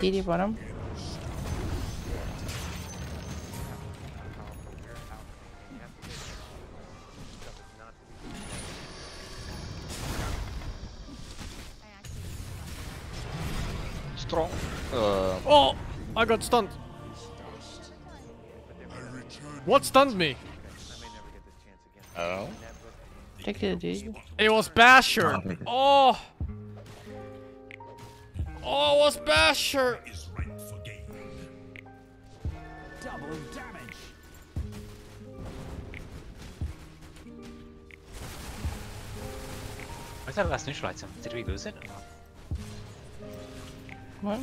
DD bottom. Strong. Uh, Oh! I got stunned. What stunned me? oh. Take the DD. It was Basher. Oh, okay. Oh. Oh, it was Basher. Where's that last neutral item? Did we lose it? Or not? What?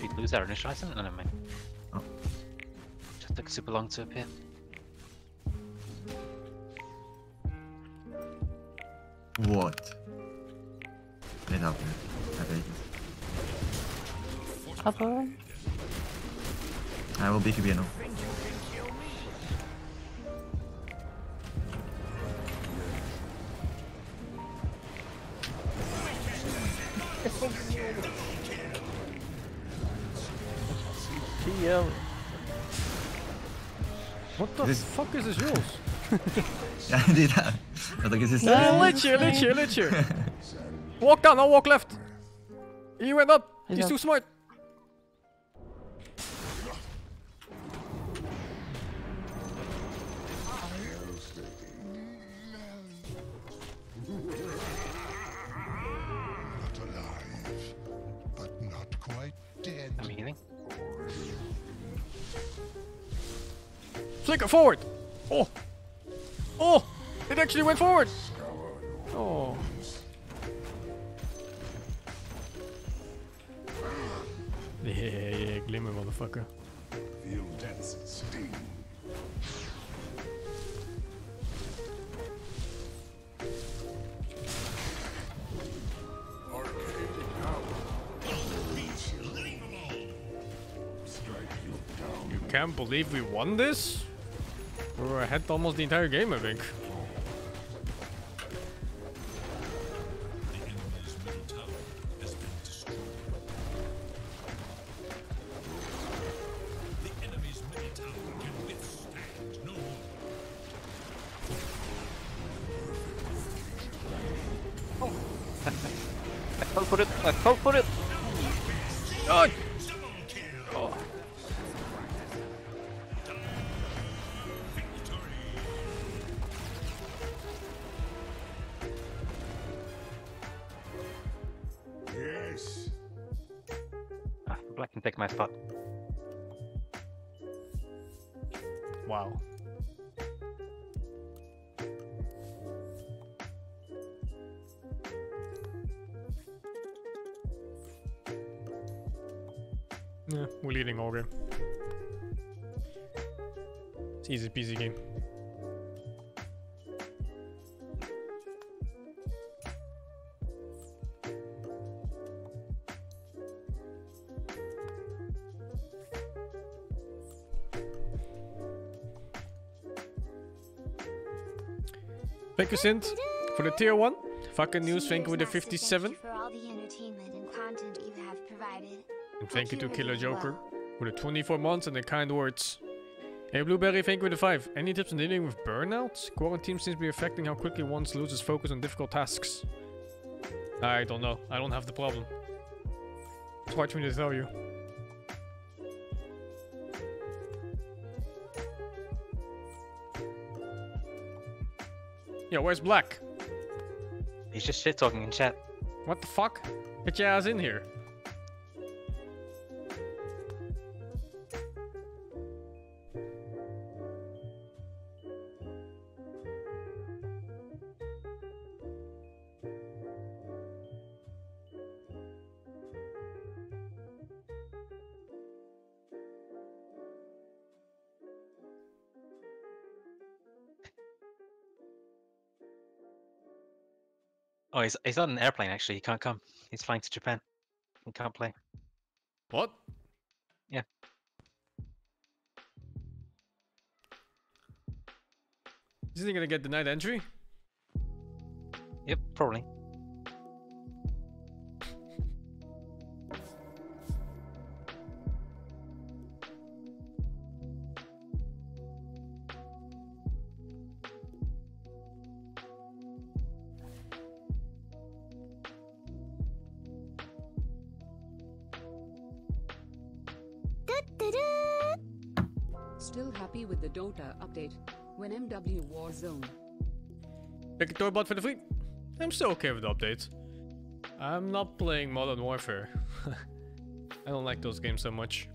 Did we lose our initial item? No, never mind. Oh. Just took super long to appear. What? You. Upper. I will BKB now. TL. What the This- fuck is this rules? Ja, det är där. Jag tänker sista. Uh, lit you, lit you, lit you. Walk down, I'll walk left. He went up. He's He's too smart. Forward. Oh. Oh. It actually went forward. Oh. Yeah, yeah, er glimmer motherfucker. Feel death's sting. You can't believe we won this? Ahead almost the entire game, I think. I fell for it. I fell for it. Oh. It's easy peasy game. Thank you, Sint, for the tier 1. Fucking news, thank you with the 57. For all the entertainment and content you have provided. And thank you to Killer. Joker for the 24 months and the kind words. Hey Blueberry, thank you with the 5. Any tips on dealing with burnout? Quarantine seems to be affecting how quickly one loses focus on difficult tasks. I don't know. I don't have the problem. It's hard for me to tell you. Yeah, where's Black? He's just shit talking in chat. What the fuck? Get your ass in here. He's he's on an airplane actually. He can't come. He's flying to Japan. He can't play. What? Yeah. Isn't he gonna get denied entry? Yep, probably. Still happy with the Dota update when MW Warzone. Pick a Toybot for the fleet. I'm still okay with the update. I'm not playing Modern Warfare. I don't like those games so much.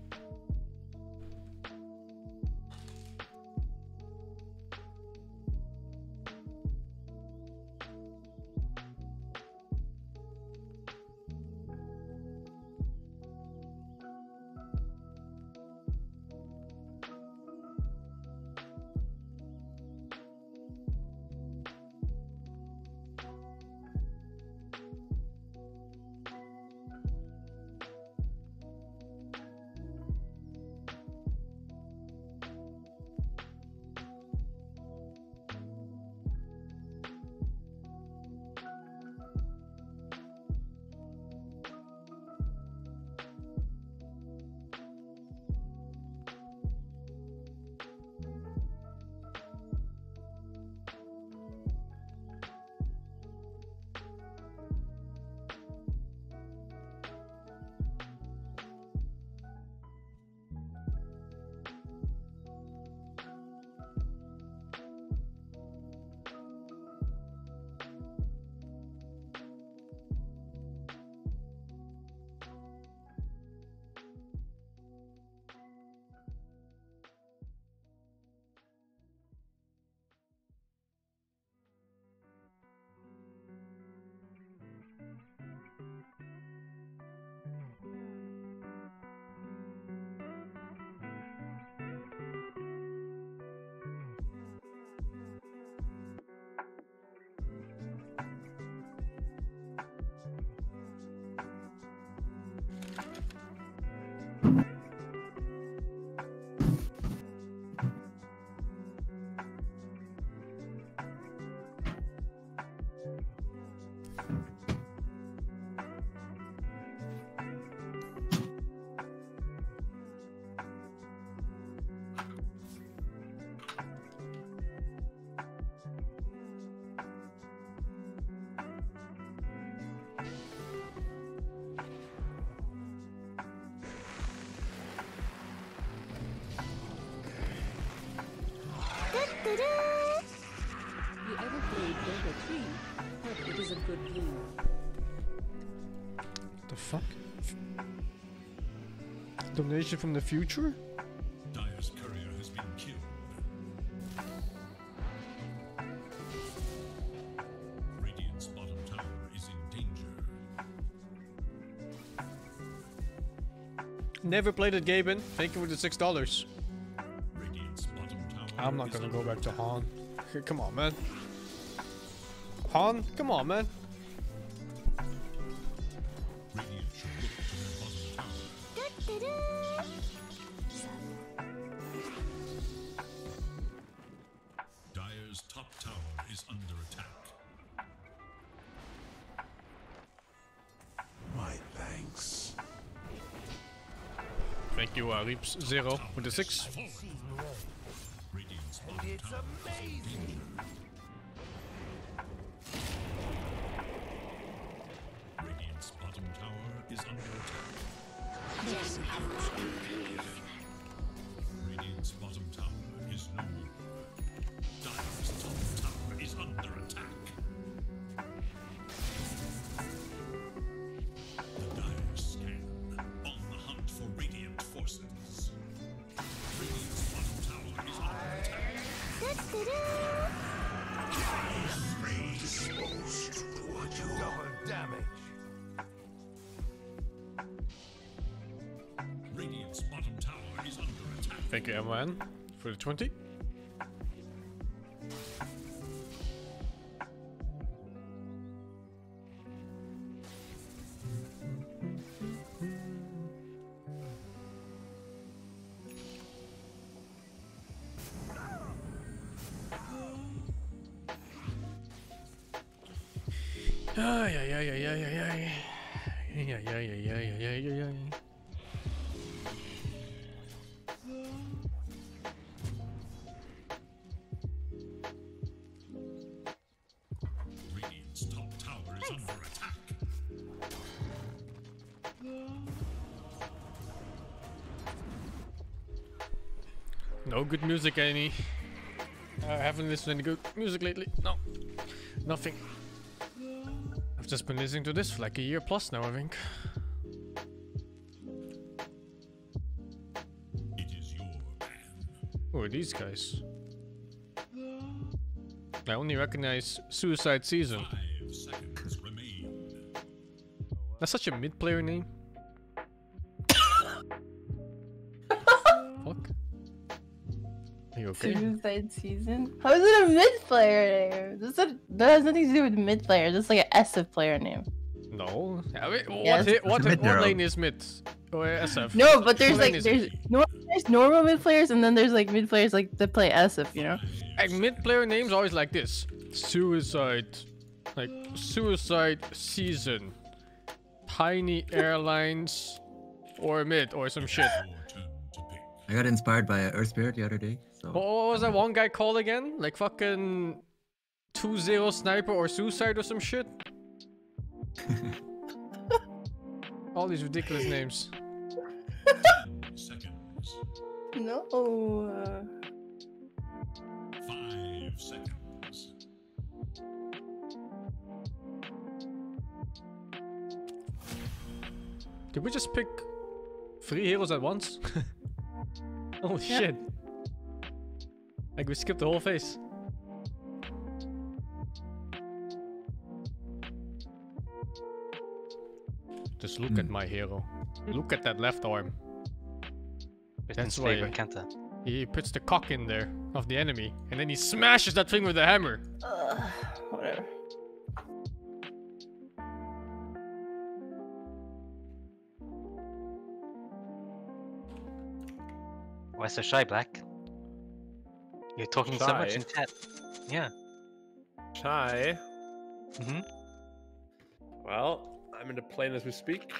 Donation from the future? Dire's courier has been killed. Radiant's bottom tower is in danger. Never played it, Gaben. Thank you for the six dollars. Radiant's bottom tower I'm not gonna go back to. Han. Come on, man. Han, come on, man. Zero und der Six. It's amazing. Get for the 20. Good music, any. I haven't listened to any good music lately. No, nothing. I've just been listening to this for like a year plus now, I think. It is your man. Who are these guys? I only recognize Suicide Season. Five seconds remain. That's such a mid-player name. Okay? Suicide season? How is it a mid player name? This is, that has nothing to do with mid player. This is like an SF player name. No. I mean, Yes. what, what, It's mid what lane is mid? Oh, or SF? No, but there's What like there's it? there's normal mid players and then there's like mid players like that play SF. You know? Like mid-player names always like this. Suicide. Like, Suicide Season. Tiny Airlines. Or mid, or some shit. Your turn to pick. I got inspired by Earth Spirit the other day. So What, what was that one guy called again? Like fucking 2-0 Sniper or Suicide or some shit? All these ridiculous names. No. Uh, Five seconds. Did we just pick three heroes at once? oh shit. Like we skipped the whole face. Just look at my hero. Look at that left arm. Kristen's That's why- Kenta. He puts the cock in there of the enemy, and then he smashes that thing with a hammer. uh, whatever. Why so shy, Black? You're talking so much in chat. Yeah. Shy. hmm Well, I'm in the plane as we speak.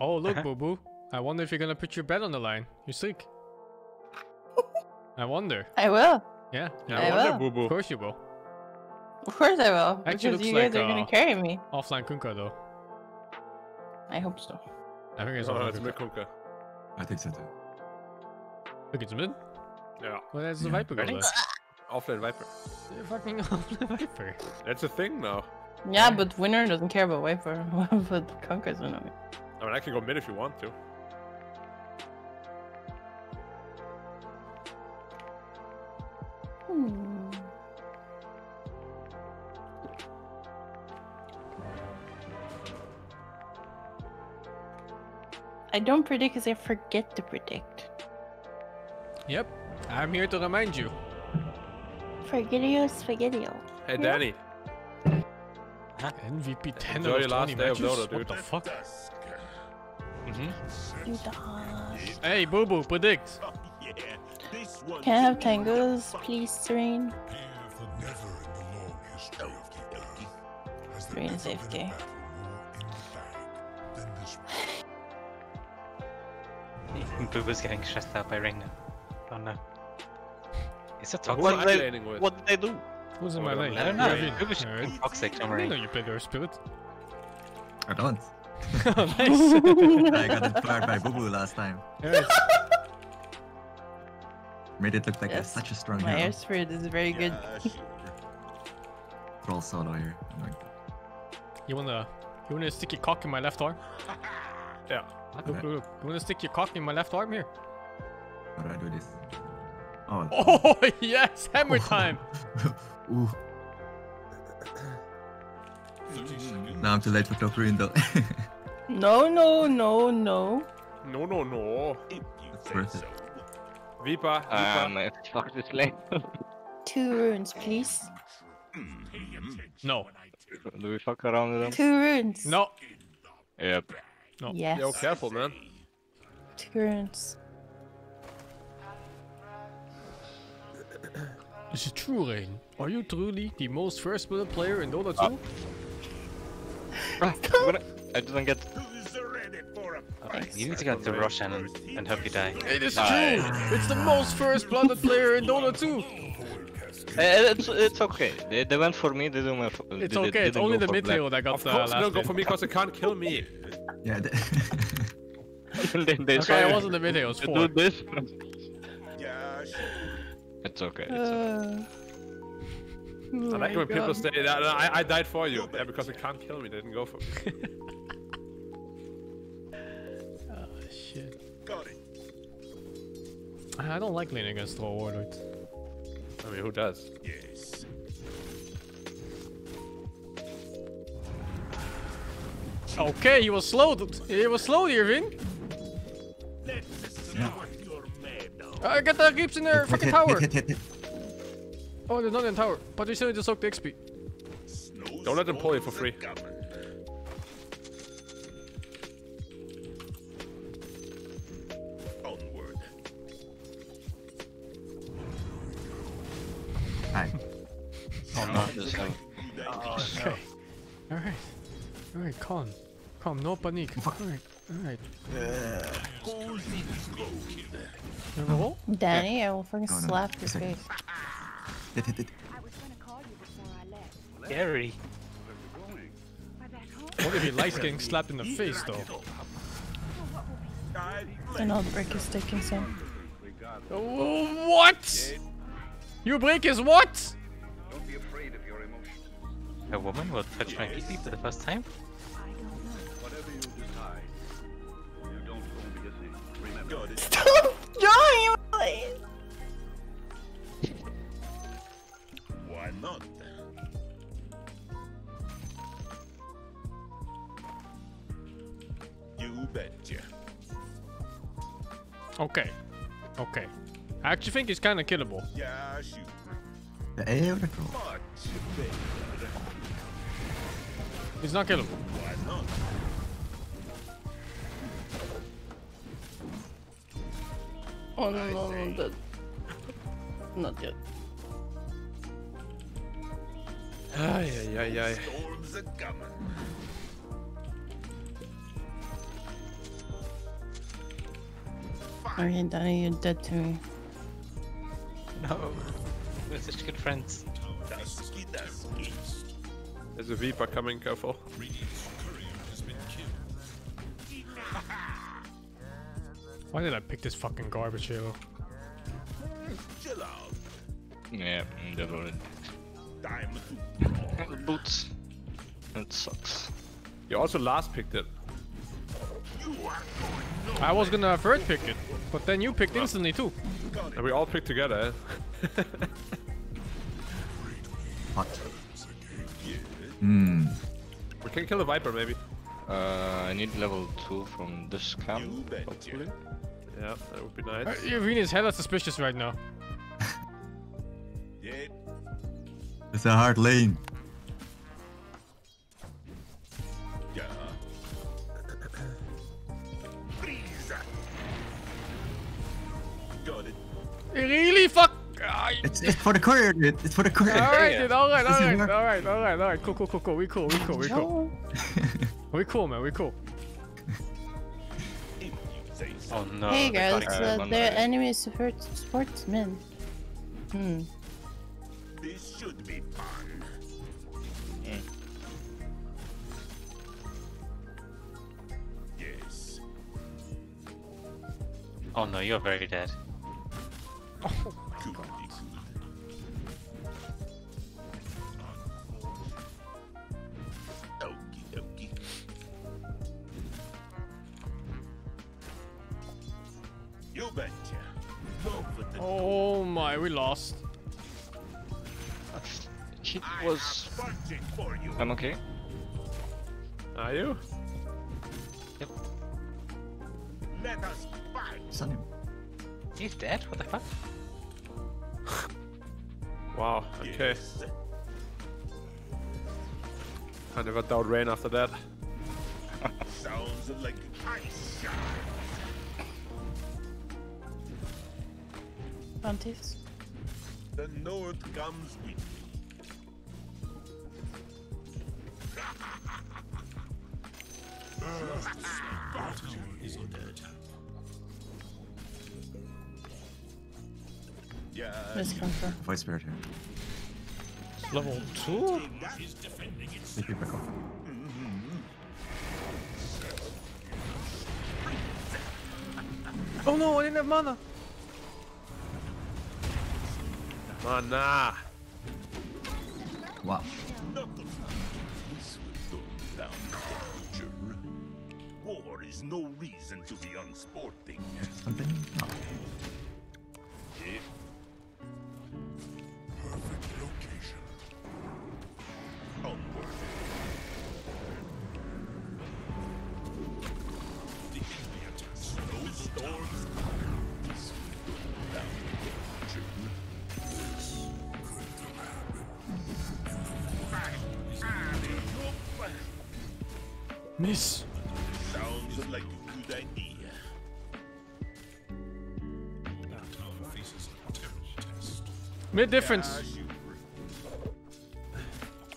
Oh look, Uh-huh. Boo Boo. I wonder if you're gonna put your bet on the line. You're sick? I wonder. I will. Yeah, I I wonder, will. boo boo. of course you will. Of course I will. Actually because looks you guys like, are gonna uh, carry me. Offlane Kunkka though. I hope so. I think it's Oh, offlane it's Kunkka. I think so too. Look, it's mid. Yeah. Well, that's the Yeah. Viper go Ready? there. Ah, Offlane Viper. You're er fucking offlane Viper. That's a thing now. Yeah, but winner doesn't care about Viper. but Conker's winner. I mean, I can go mid if you want to. Hmm. I don't predict because I forget to predict. Yep. I'm here to remind you. Forgetio spaghettio. Hey, Yeah. Danny. MVP 10 Enjoy out your of last 20 day of matches? Dota, what the fuck? Mm -hmm. You dog. Hey, Boo Boo, predict. Yeah, this one. Can I have tangos, please, Serene? Prepare for never in the long history of the earth. Has there Serene ever safe been a day. battle more in the bag than this one? Boo Boo's getting stressed out by Ring now. Oh no. Is it Who toxic? am I laning with? What did they do? Who's in Oh, my lane? I don't know. Ravine. Boo Boo's Alright. toxic, don't I worry. didn't know you played your spirit. I don't. oh, nice. I got inspired by Boo Boo last time. Alright. Made it look like a, Yes, such a strong My hero. air spirit is very good. Yeah, sure. Troll solo here. Oh I'm like, You wanna, you wanna stick your cock in my left arm? Yeah. Look, look, look. You wanna stick your cock in my left arm here? how do I do this? Oh. Oh yes, hammer time. Ooh. 30. Now I'm too late for Tokurin though. No, no, no, no. No, no, no. If It's worth it. Vipa, Vipa. Um, fuck this lane. Two runes, please. No, Do we fuck around with them? Two runes. no. Yep. No. Yes. Yo, careful, man. Two runes. Is it true, Rain? Are you truly the most first blood player in Dota 2? Ah, I'm gonna- I didn't get. Who's ready for a Alright, You need to go to Roshan and, and hope you die. It is Nice. true. It's the most first blooded player in Dota 2. Eh, it's it's okay. They, they went for me. They didn't. went for- It's they- they okay. It's only the for mid black. hero that got Of the course, last they'll go for me because they can't kill me. yeah. th- they, they Okay, saw it wasn't the mid hero. It was do four. this. Yeah, sure. It's okay. It's okay. Oh I like my when people say that I, I died for you. Yeah, because they can't kill me. They didn't go for me. Oh shit. Got it. I don't like leaning against the Warlord. I mean, who does? Yes. Okay, he was slow. He was slow here, Vin. Let's Yeah. I get the creeps in their fucking tower. Oh, they're not in tower. But we still need to soak the XP. Don't let them pull you for free. Onward. Hi. Oh no, just have Okay. Alright. Alright, calm. Calm, no panic. Alright, alright. You have a roll? Danny, I will fucking oh, No, no, slap your it's face. Hit, hit, hit. Gary. What if he likes getting slapped in the face, though? And I'll break his sticking soon. Oh, what? You break his what? A woman will touch my PP for the first time? Got it. Stop drawing your face! Why not? You betcha. Okay. Okay. I actually think he's kind of killable. Yeah, shoot. The air the crow. Much better. He's not killable. Why not? Oh no, no, no, that... Not yet. Ay, ay, ay, ay. Storms are coming. Okay, Danny, you're dead to me. No. We're such good friends. Dusky, dusky. There's a Viper coming, careful. Why did I pick this fucking garbage hero? Chill out. Yeah, definitely. Time to. Boots. It sucks. You also last picked it. You are going no I was gonna first pick it, but then you picked instantly too. And we all picked together, eh? Hmm. We can kill the Viper, maybe. Uh, I need level 2 from this camp, betcha. hopefully. Yeah, that would be Uh, nice. Irene is hella suspicious right now. Yeah. It's a hard lane. Yeah. Got it. Really? Fuck! It's, it's for the courier, dude. It's for the courier. Alright, dude. Alright, alright. Alright, alright, alright. Cool, cool, cool, cool. We cool, we cool, we cool. We cool, man, we cool. If you say so. Oh no. hey guys, cutting- uh, one they're way. enemy support sportsmen. Hmm. This should be fun. Yes. Oh no, you're very dead. Goody Oh my, we lost. It was. For you. I'm okay. Are you? Yep. Let us fight. Stun him. He's dead? What the fuck? Wow, okay. Yes. I never doubt Rain after that. Sounds like ice shot. Bounties. The north comes with me. Yeah. Let's come for. Void spirit here. Level 2? Take it back off. Oh no, I didn't have mana. Mana. Wow. This will dumb down the temperature. War is no reason to be unsporting. Something? No. Miss. Sounds like a good idea. Tower faces a terrible test. Mid difference.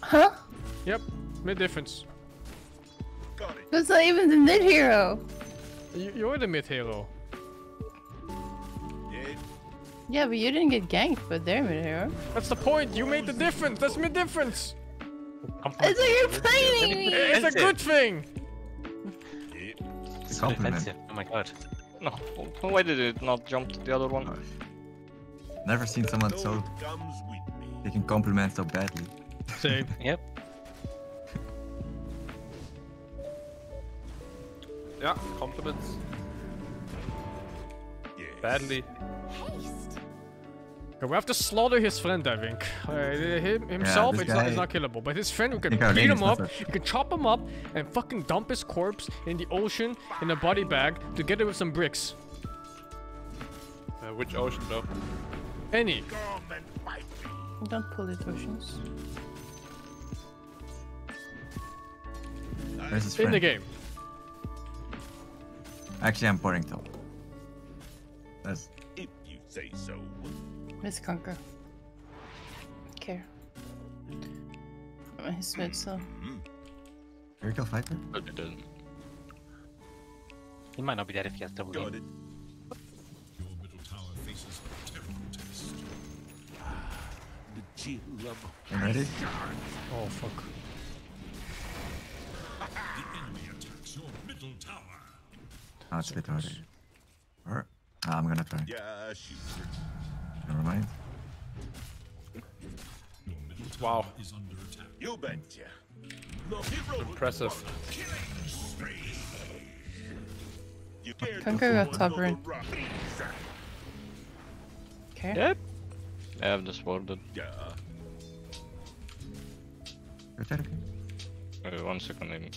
Huh? Yep. Mid difference. Got it. That's not even the mid hero. You, you're the mid hero. Yeah. Yeah, but you didn't get ganked, but they're mid hero. That's the point. You made the difference. That's mid difference. It's like you're playing me. It's a good thing. It's Compliment. defensive. Oh my god. No, why did it not jump to the other one? Never seen someone so one comes with me. taking compliments so badly. Same. Yep. Yeah, compliments. Yes. Badly. Okay, we have to slaughter his friend, I think. Uh, him, himself, this it's, not, it's guy- not killable. But his friend, we can beat him up, not you can chop him up, and fucking dump his corpse in the ocean in a body bag together with some bricks. Uh, which ocean though? Any. Come and fight me. Don't pull it, oceans. Where's his friend? In the game. Actually, I'm pouring top. That's If you say so. Miss Conquer. Care. He's mid, so. Miracle Fighter? But it didn't. He might not be dead if he has double Got game. it. Your middle tower faces a terrible test. The chill of You ready? Oh, fuck. the enemy attacks your middle tower. Oh, it's a bit harder. Or, ah, I'm gonna try. Yeah, shoot. Never mind. Your Wow. is under attack. You betcha. The hero Impressive. killing spree. You dared to Conquer got throw top another ring. rock. Care? Yep. I have this worded. Yeah. Good try, okay. Uh, one second. In.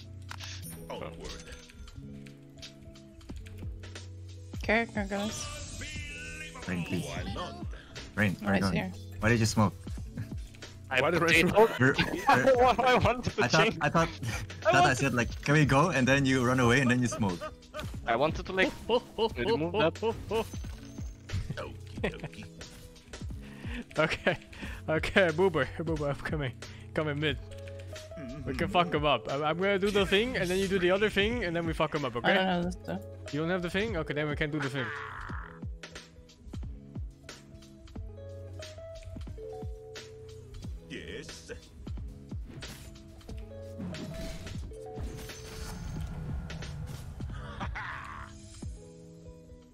Onward. Care, guys. Rain, please. Why? Rain, oh, where are you Nice going? here. Why did you smoke? Why did Rain told- You're- you're- I wanted to I thought, change. I thought, thought I said like, can we go? And then you run away and then you smoke. I wanted to like remove that. Okie dokie. Okay. Okay, Boober. Boober, I'm coming. Coming mid. We can fuck him up. I- I'm gonna do the thing, and then you do the other thing, and then we fuck him up, I okay? don't know this stuff. You don't have the thing? Okay, then we can do the thing.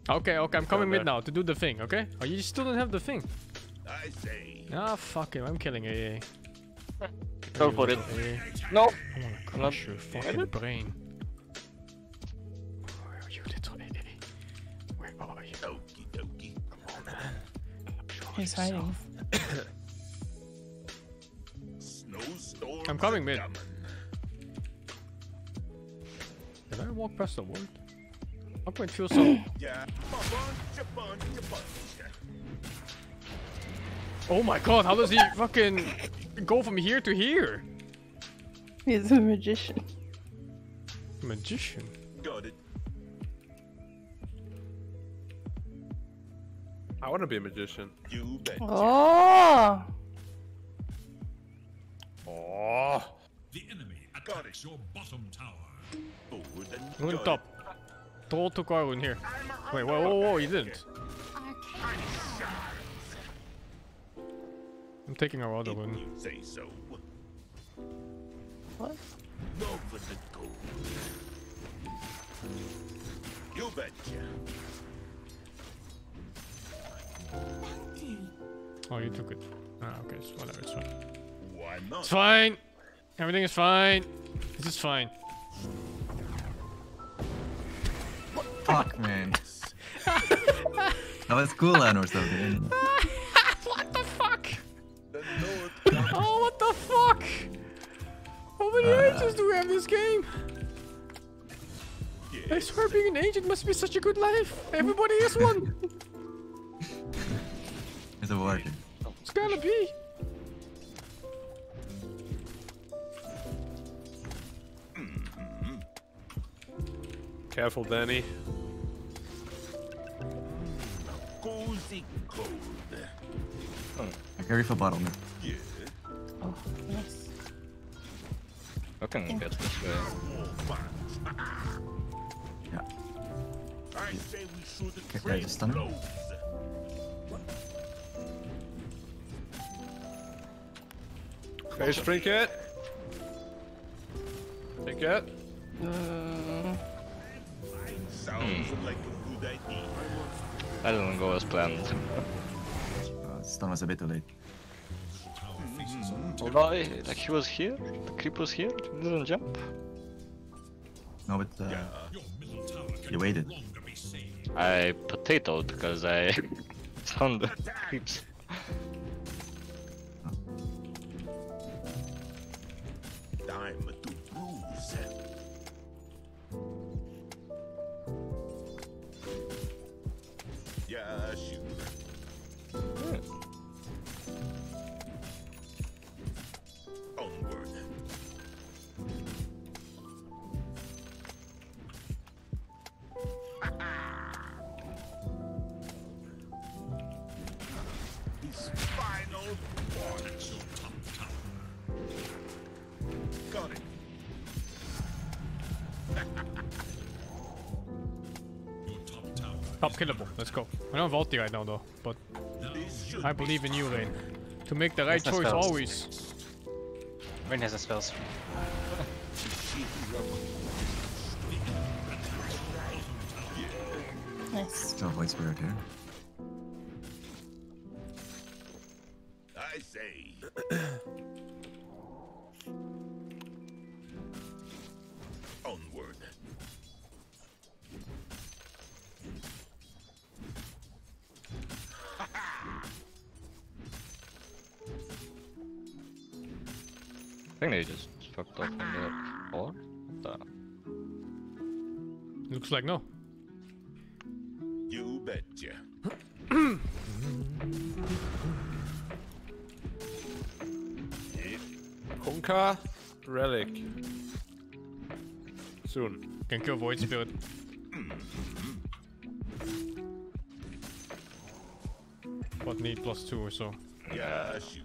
Okay, okay, I'm coming mid now to do the thing, okay? Oh, you still don't have the thing. I say. Ah, fuck him, I'm killing AA. Go for it. AA. No. I wanna crush your fucking brain. Where are you, little AA? Where are you? Okie dokie. Show He's yourself. hiding. Snowstorms I'm coming are mid. coming. Did I walk past the word? How come it feel so... Yeah. Bunch, a bunch, a bunch. Oh my god, how does he fucking go from here to here? He's a magician. Magician. Got it. I want to be a magician. You bet. Oh! Oh. The enemy attacks your bottom tower. Forward and Rune got top. Troll took rune here. Wait, whoa, whoa, whoa, he didn't. I'm taking our other one. Say so. What? Over the gold. You betcha. Oh, you took it. Ah, okay, it's whatever, it's fine. Why It's not? fine! Everything is fine! This is fine. Fuck, man. that was cooldown or something. what the fuck? Oh, what the fuck? How many Uh. agents do we have in this game? I swear being an agent must be such a good life. Everybody is one. It's a warrior. It's gotta be. Careful, Danny. I carry for bottle man. Yeah. Oh, nice. I can get this way. Yeah. I say we should Okay, just stun him. blows. Face trinket. Trinket. Mm, Sounds like a good idea. That didn't go as planned. Stun was a bit too late. Although, I- like he was here, the creep was here, he didn't jump. No, but uh, Your middle tower can you waited. no longer be saved. I potatoed because I found the creeps. I don't have right now though, but I believe in you, Rain. To make the right That's choice spells. always. Rain has the spells. nice. So void spirit here. I say. Think they just fucked up on the or the Looks like no. You betcha. Honka. Relic. Soon. Can kill Void Spirit. But need plus two or so. Yeah, sure.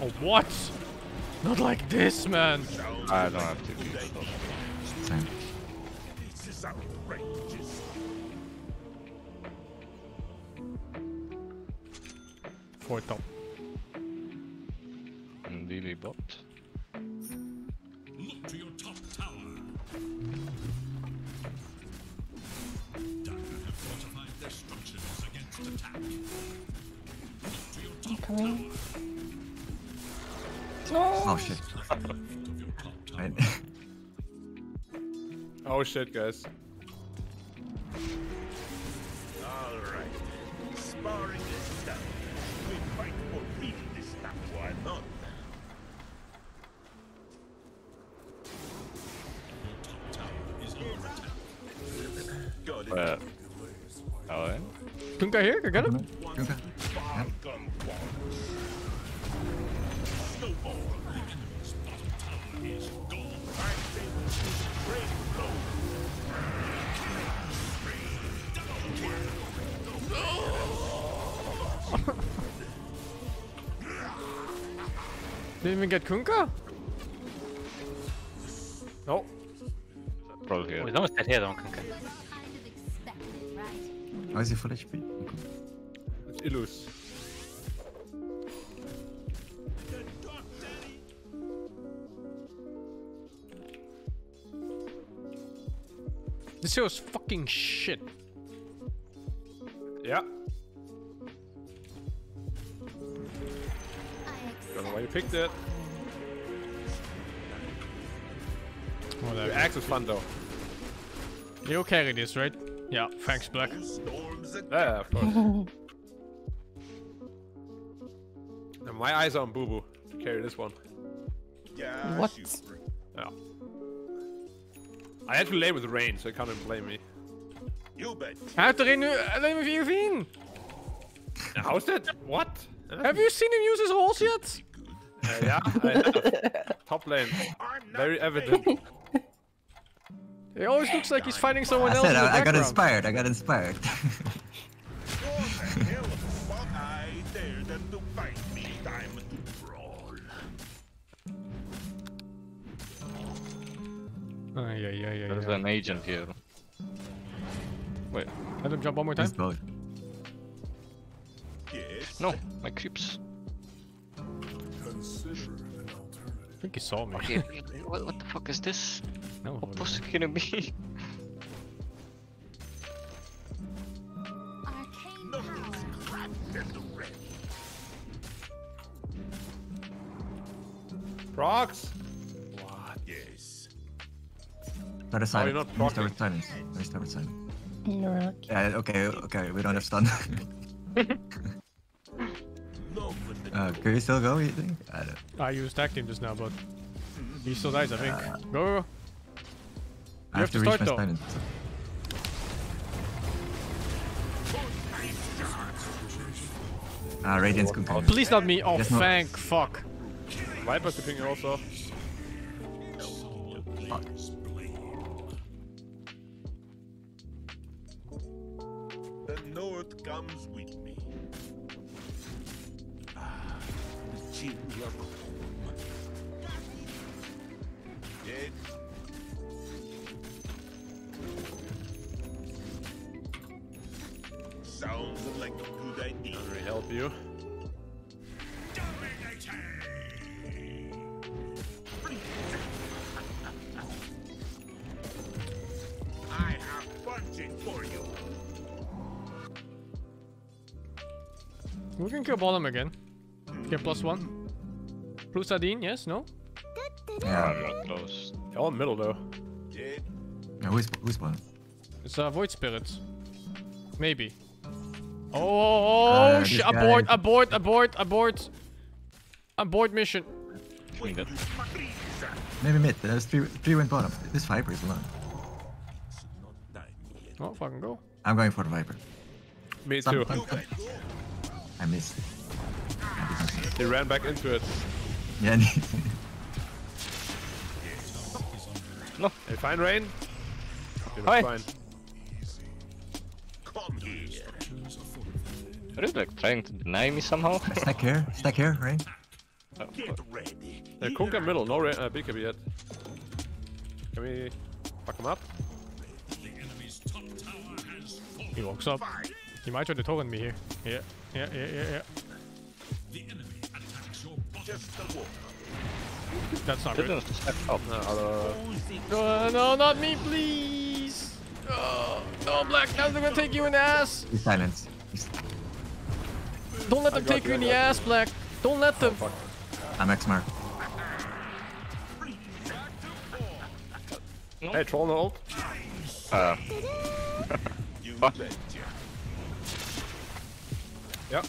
Oh, what? Not like this, man. I don't have to a good keep idea. Same. This is outrageous. For top. Shit, guys. All right. Sparring is done. We fight for real this time. Why not? Your top tower is under. Got it. Uh, oh, yeah? Kunkka here? Can I get him? Didn't even get Kunkka? No. Probably Oh, here. he's almost dead here though, Kunkka. Kind of expected, right? Oh, is he full HP? It's Illus. This hero's fucking shit. Yeah. I Don't know why you picked it. The Whatever. axe is fun though. You'll carry this, right? Yeah, thanks, Black. Storms Yeah, of course. Now, my eyes are on Boo Boo. to Carry this one. Yeah, What? Yeah. I had to lay with rain, so you can't even blame me. You bet. Hij heeft erin nu alleen maar 4 in. How is that? What? Have you seen him use his horse yet? uh, yeah, I have. Top lane. Very evident. He always looks like he's fighting someone I else said in the I, I got inspired. I got inspired. What the hell? I dare them to fight me. Time to brawl. Ay, ay, ay, ay, There's ay. an agent here. Wait, Let him jump one more time. Just both. Yes. no, my creeps. Consider an alternative. I think he saw me. Okay, what, what the fuck is this? No, What was kidding me? arcane Nothing's power. cracked and the red. Procs! Yes. Start a silence. you're not Let me Start proccing. with silence. Let with silence. Never Yeah, okay, okay, we don't have stun. Love with uh, can we still go, you think? I don't I used tag team just now, but he still dies, I think. go, go, go. I have have to to reach start, my though. silence. Ah, Radiant's concurrent. Please not me. Oh, Yes, no. thank fuck. Viper's the ping also. The north comes with me. Ah, the like a good idea. Can we help you? I have punching for you. We can kill bottom again. Get plus one. Blue sardine, yes, no? Yeah. I'm not close. All middle though. Yeah who's, who's one? It's uh, void spirits. Maybe. Oh, oh, oh Uh, shit! this Abort! guy- Abort! Abort! Abort! Abort mission. Wait, that- Maybe mid. There's three, three went bottom. This Viper is alone. It's not time yet. Oh, fucking go. I'm going for the Viper. Me Stun, too. stun, stun. I missed. He ran back into it. Yeah, no. Hey, fine, Rain? You're Hi. fine. Come here. Are you like trying to deny me somehow? stack here. Stack here, right? Oh, Get ready. Uh, Kunkka middle, no ra uh, BKB yet. Can we fuck him up? The enemy's top tower has fallen. He walks up. He might try to torrent me here. Yeah, yeah, yeah, yeah, yeah. The enemy attacks your bottom. Just a. That's not good. Didn't step up. No, uh, Uh, no, not me, please. Oh, no, Black. Now they're gonna take you in the ass. He's silence. He's, Don't let them take you, you in the got ass, Black. Don't let them. I'm X mark. hey, troll no ult. Uh, You Yeah.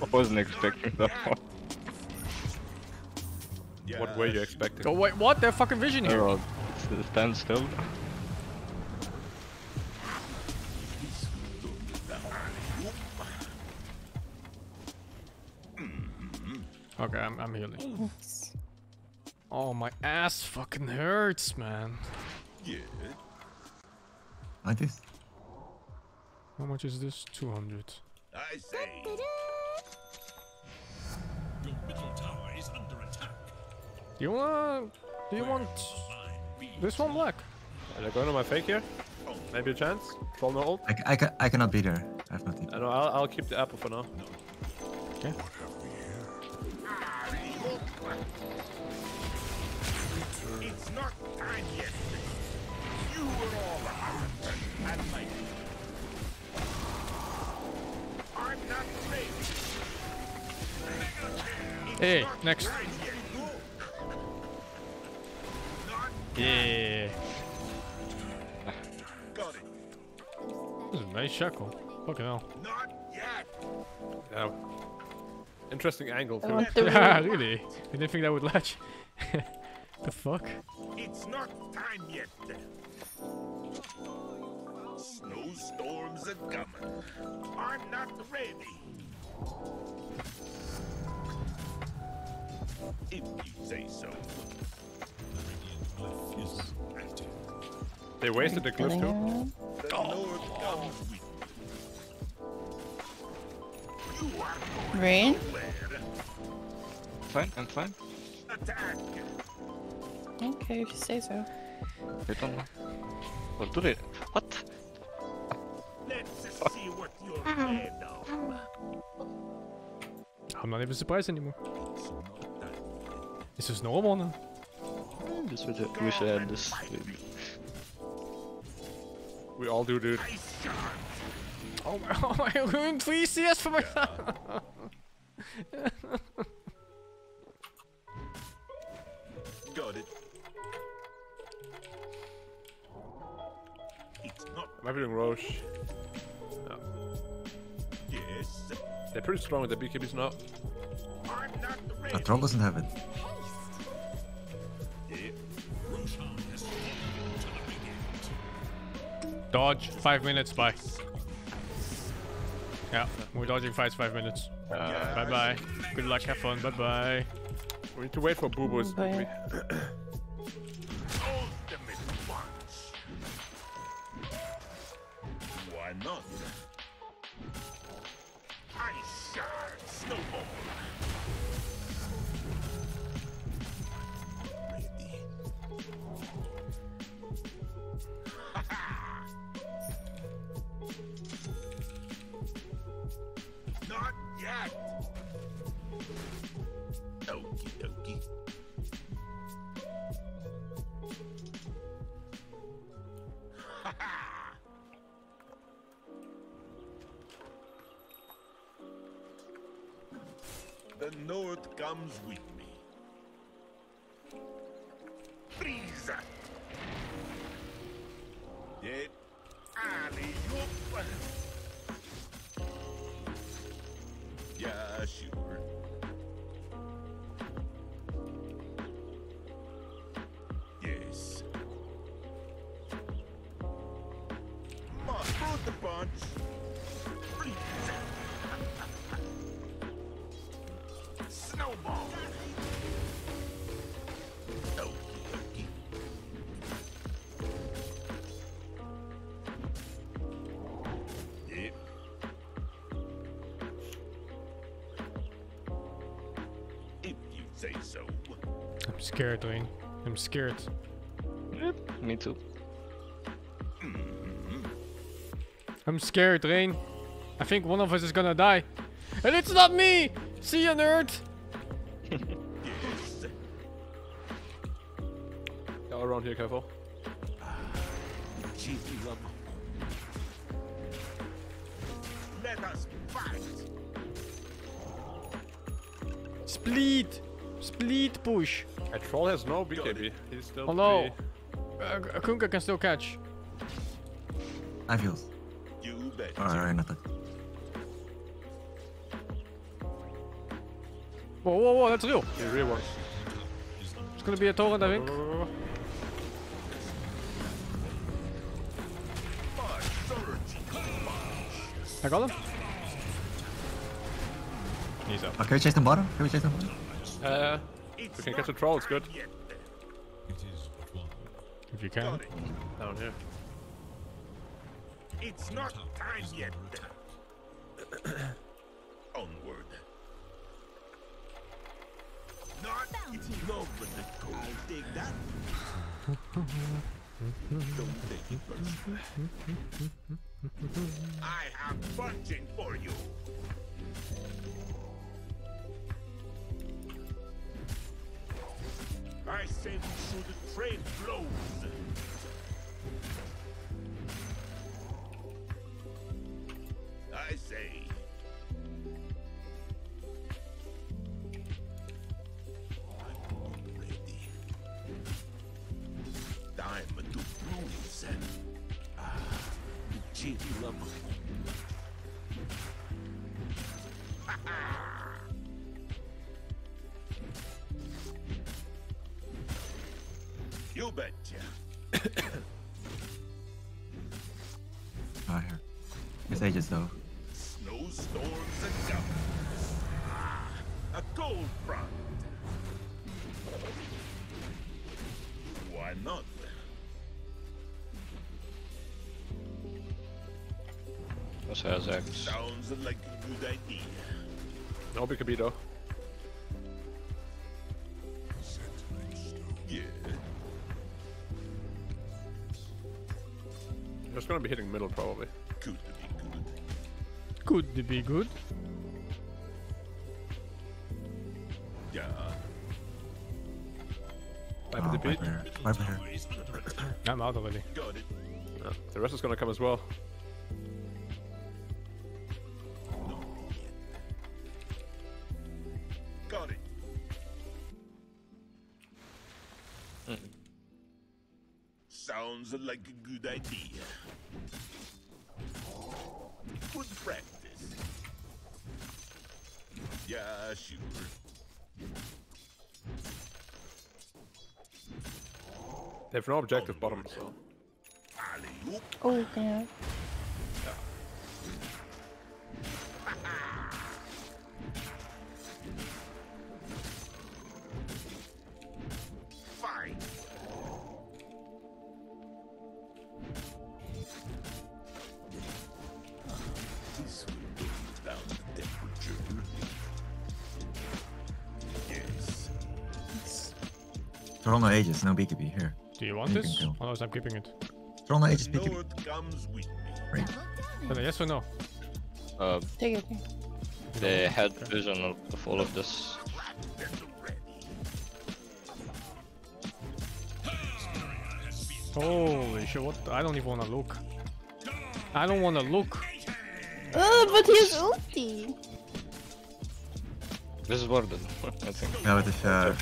I wasn't expecting that one. What were you expecting? Oh wait, what? They're fucking vision here. Hero, stand still. Okay, I'm, I'm healing. Oh, my ass fucking hurts, man. Yeah. Like this. How much is this? 200. I say. Your middle tower is under attack. Do you want? Do you want this one, Black? Are they going on my fake here? Maybe a chance? Troll no ult? I, ca- I, I cannot be there. I have nothing. I know, I'll, I'll keep the apple for now. Okay. Not time yet. You Hey, next. Yeah. Got it. This is a nice shackle. Fucking hell. Yeah. Interesting angle I too. Yeah, really? I didn't think that would latch. the fuck? It's not time yet. Snowstorms are coming. I'm not ready. If you say so. Glyph is active. They wasted the glyph too. The oh. Lord comes with. You. Rain? Fine, I'm fine. Attack. Okay, if you say so. They don't know. What do they? What? Let's see what you're made of. I'm not even surprised anymore. This is normal hmm, now. This wish I wish I had this. We all do, dude. Oh my, oh my, please ruined 3 CS for myself! Got Might be doing Rosh. Yes. They're pretty strong with the BKBs now. I'm not ready. A troll doesn't have it. Roshan has fallen to the radiant. Dodge, 5 minutes, bye. Yeah, we're dodging fights 5 minutes. Uh, Bye bye. Good luck, have fun, bye bye. We need to wait for Boo-Boo's Bye. Scared, Rain. I'm scared. me too. I'm scared, Rain. I think one of us is gonna die. And it's not me! See ya, nerd! Yes. All around here, careful. Let us fight. Split! Split push! A troll has no BKB. He's still. Oh no! pretty- Uh, Kunkka can still catch. I feel. You bet. Alright, not that. Whoa, whoa, whoa, that's real! The real one. It's gonna be a torrent, I think. I got him. He's up. Oh, can we chase them bottom? Can we chase them bottom? Uh, we can catch a troll, it's good. Yet. It is. If you can. Got. Down here. It's not time yet. Onward. Not in love with the cold. Dig that. Don't take it personally. I have punching for you. I say we should trade blows. I say, Also has X. Sounds like a good idea. No BKB though. Yeah. Just gonna be hitting middle probably. Could be good. Could it be good? Yeah. Ah, Viper Oh, the beat. Viper. Viper here. I'm out already. Got it. Yeah, the rest is gonna come as well. Yeah, sure. They have no objective bottom, so Alley-oop. Oh, yeah. Throw no ages, BKB here. Do you want You this? Otherwise, I'm keeping it. Throw no ages BKB. what comes with me. Right. But yes or no? Uh, Take it. they had vision of, of all of this. Holy shit, what? I don't even wanna look. I don't wanna look. Oh, but he has ulti. This is Warden, I think. Yeah, but if uh,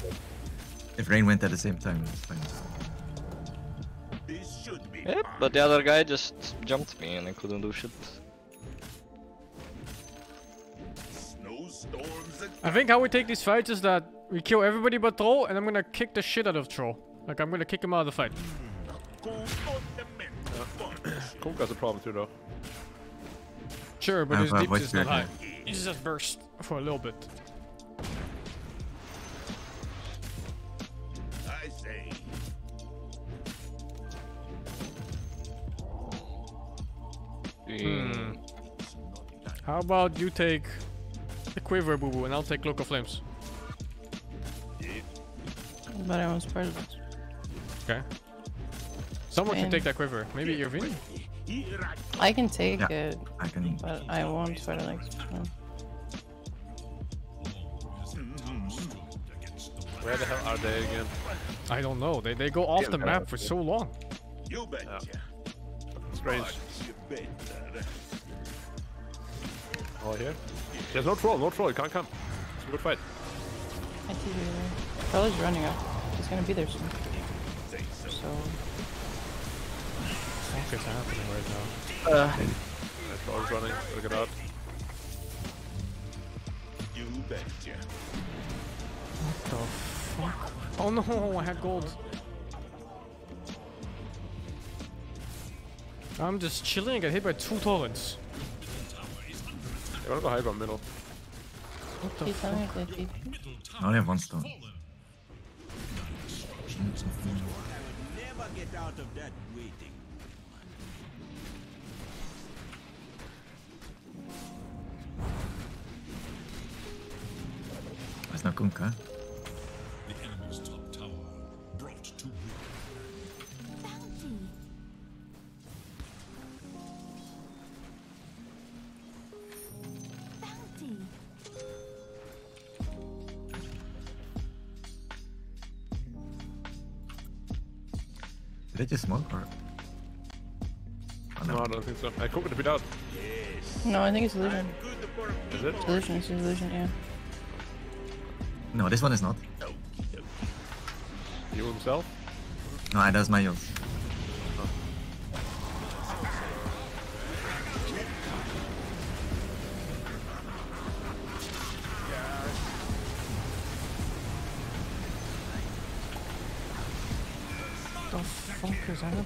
if Rain went at the same time, it's fine. This should be Yep, fine. but the other guy just jumped me and I couldn't do shit. I think how we take these fights is that we kill everybody but Troll, and I'm gonna kick the shit out of Troll. Like, I'm gonna kick him out of the fight. Hmm. cold has a problem too though. Sure, but his have deep is not high. He's just burst for a little bit. How about you take the Quiver Boo Boo and I'll take Local Flames? But I was part of this. Okay. Someone can Man. take that Quiver. Maybe Irvine? Here I I can take Yeah. it, I can. but I won't for the next one. Where the hell are they again? I don't know. They, they go off Yeah, the map for so long. You bet. betcha. Strange. You better. Oh here. There's no troll, no troll, you can't come. It's a good fight. I see you there. Probably running up. He's gonna be there soon. Say so. So. Fuck is happening right now? Uh, That troll is running, look it out. You betcha. What the fuck? Oh no, I had gold. I'm just chilling and get hit by two torrents. They wanna go high ground middle. What the he's fuck? telling me I only have one stone. Never get out Did I just smoke or? Oh, No, I don't think so. I cooked the beat out. No, I think it's illusion. Is it? Illusion, it's illusion, yeah. No, this one is not. You himself? No, that's my use.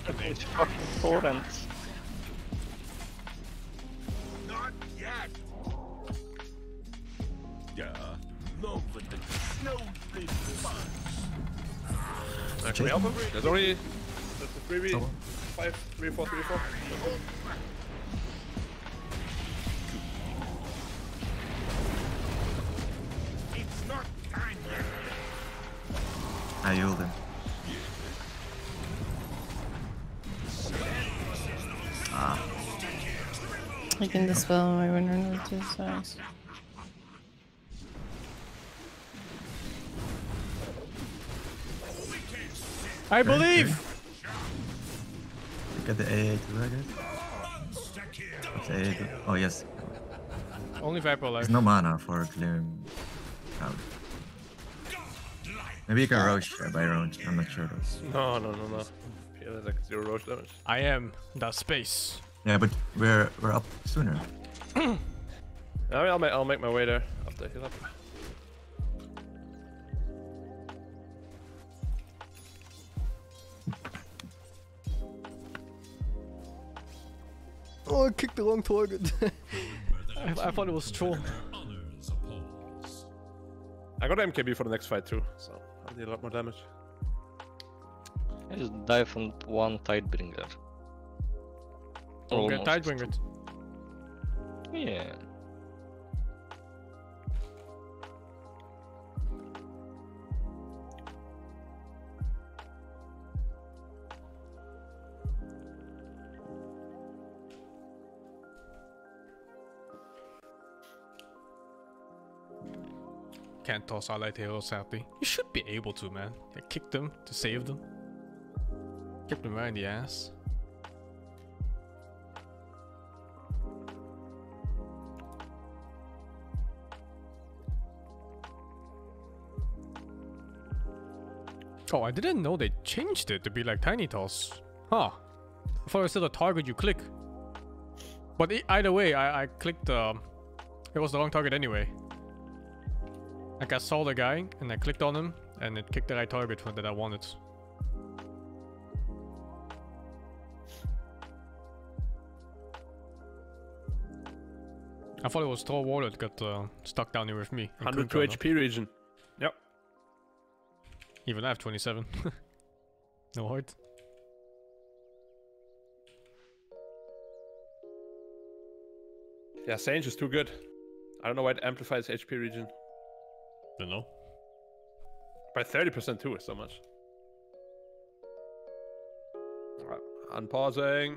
Is happening? It's fucking torrents. Not yet. Yeah. Love with the snow blade fun. Can we help him? There's only there's a 3v, Oh. 5, 3 4, 3 4. I can dispel my winter notice. Nice. I believe! you get the AA too, I guess. What's the AA do? Oh yes, Only Viper there's no mana for clearing out. Maybe you can roach uh, by your own. I'm not sure though. No, no, no, no. Yeah, that's like zero roach damage. I am the space. Yeah, but we're we're up sooner. I mean, I'll make I'll make my way there after heal up. Oh, I kicked the wrong target. Remember that I thought it was troll. I got MKB for the next fight too, so I'll do a lot more damage. I just dive from one Tidebringer. Okay, Almost. Tidebringer. Yeah. Can't toss allied heroes, sadly. You should be able to, man. I kicked them to save them. Kicked them right in the ass. Oh, I didn't know they changed it to be like Tiny Toss. Huh. I thought it was still a target you click. But e- either way, I, I clicked, um, it was the wrong target anyway. Like I saw the guy and I clicked on him and it kicked the right target that I wanted. I thought it was tall Warlord that got uh, stuck down here with me. and couldn't 102. HP regen. Even I have 27. no heart. Yeah, Sange is too good. I don't know why it amplifies HP regen. Don't know. By 30% too, is so much. Alright, unpausing.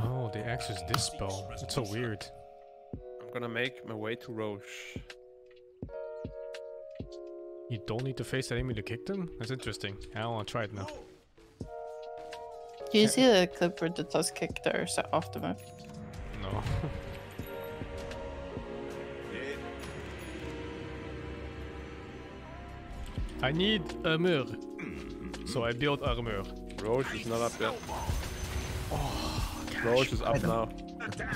Oh, they access this spell. It's so weird. I'm gonna make my way to Rosh. You don't need to face that enemy to kick them? That's interesting. I wanna try it now. Do you see the clip where the Tusk kicked her so off the map? No. I need armor. So I build armor. Rosh is not up yet. Oh, Rosh is up I don't- now.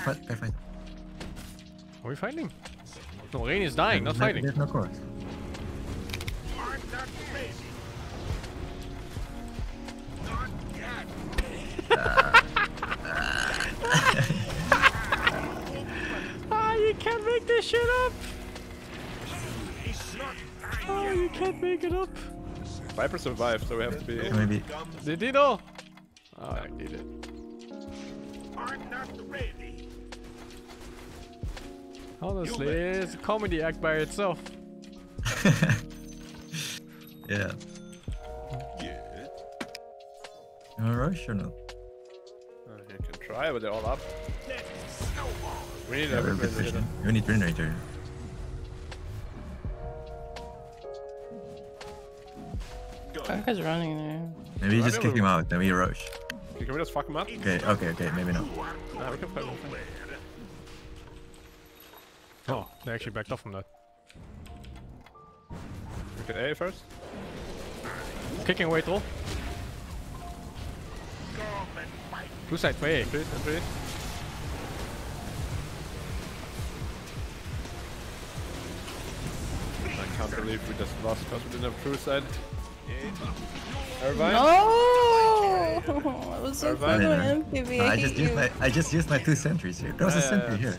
Fight, fight, fight. Are we fighting? No, Rain is dying, not There's no- fighting. There's no course. Can't make it up. Viper survived, so we have to be. Maybe They did all. Oh, I did it. I'm not ready. Honestly, it's a comedy act by itself. yeah. Yet. You want rush or no? Uh, you can try, but they're all up. Let. We need Yeah, a everything bit to hit pushing. them. You need Wind Ranger. Go. Kunkka's running there. Maybe you just yeah, kick him out, then we rush. Okay, Can we just fuck him up? Okay, okay, okay, maybe not. Nah, we can fight him. Oh, they actually backed off from that. We can A first. Kicking away troll. Two side for A. Three, and. I can't believe we just lost because we didn't have true side. Irvine? No! It was so Irvine? fun Irvine. with MPV. I, I hate just used my I just used my two sentries here. There was a Yeah, yeah, sentry here.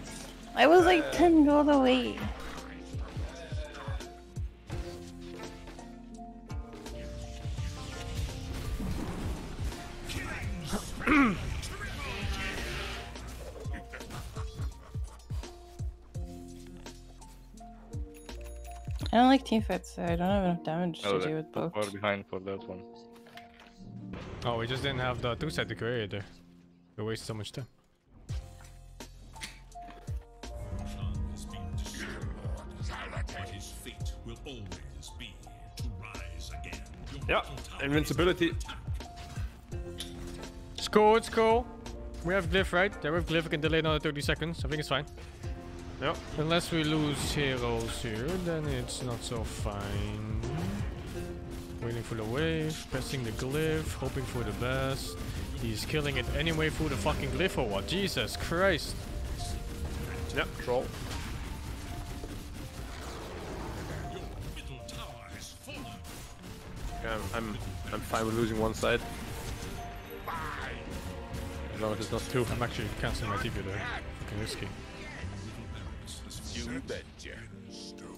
I was like 10 gold away. I don't team fights, so I don't have enough damage Oh, to do with both. far behind for that one. Oh, we just didn't have the two-sided creator. We wasted so much time. Khan has been destroyed, but his fate will always be to rise again. Your Yeah, middle tower is invincibility. under attack. It's cool, it's cool. We have Glyph, right? There with Glyph, we can delay another 30 seconds. I think it's fine. Yeah. Unless we lose heroes here, then it's not so fine. Waiting for the wave, pressing the glyph, hoping for the best. He's killing it anyway through the fucking glyph or what? Jesus Christ. Yeah, troll. Your middle tower has fallen. Yeah, I'm, I'm I'm fine with losing one side. As long as it's not two. I'm actually canceling my TP there. Fucking risky. You betcha.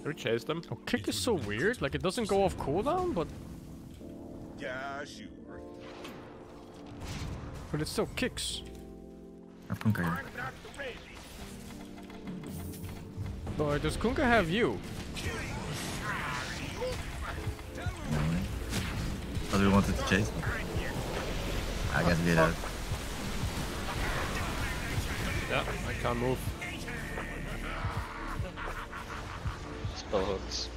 We chase them. Oh, kick is so weird. Like, it doesn't go off cooldown, but, Yeah, sure. but it still kicks. I have Kunkka here. I'm not ready. But does Kunkka have you? No way. Thought we wanted to chase them. I guess we did that. Yeah, I can't move. Spell hooks.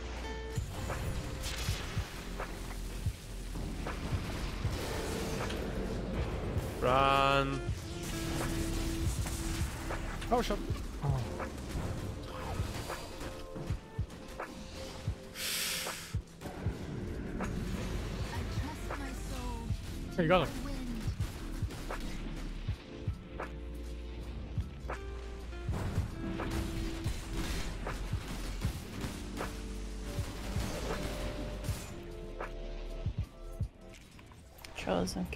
Run. Oh, shot. I oh. trust my soul. Hey, you got him. Trolls and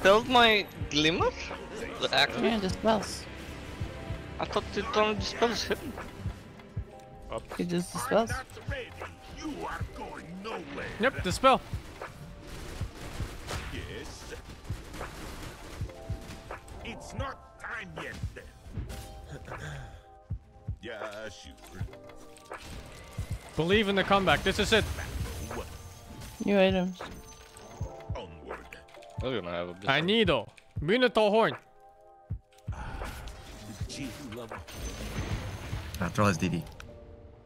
dispelled my glimmer? The act? Yeah, just spells. I thought it only dispels him. He just dispels. Not ready. You are going nowhere. Yep, the spell. Yes. It's not time yet. then. yeah, sure. Believe in the comeback. This is it. What? New items. Onward. We're gonna have a bit I need a Minotaur horn. The chief love. Troll has DD.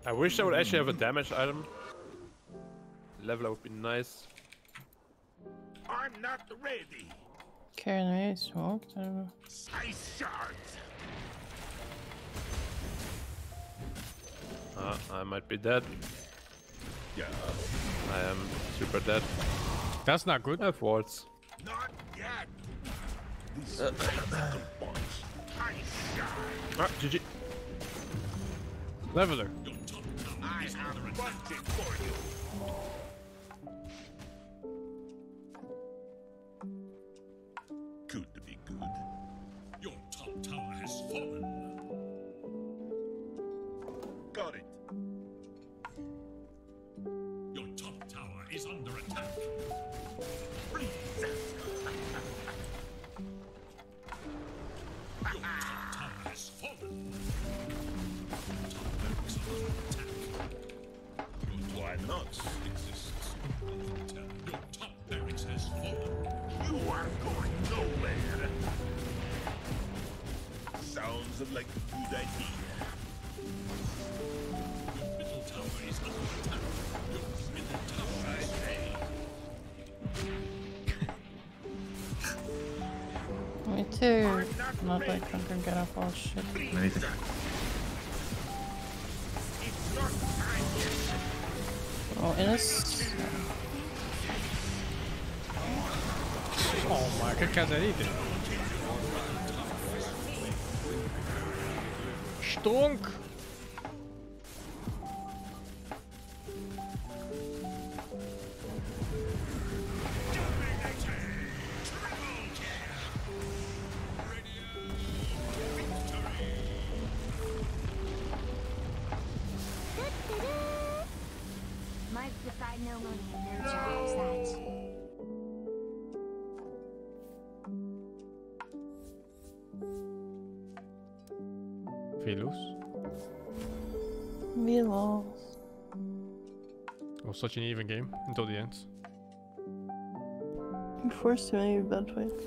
I wish I would actually have a damage item. Level up would be nice. I'm not ready. Karen Ray smoked. I don't know. Ice shards. Uh, I might be dead. Yeah. I am super dead. That's not good. I have wards. Not yet. This bicycle punch. Ice shard. Ah, GG. Leveler. Your top tower I is am under attack. punching for you. Me too. Not like I can get off all shit. I need to Oh, Innis. Oh my, que casa aí, dude? Such an even game until the end. You forced too many bad fights.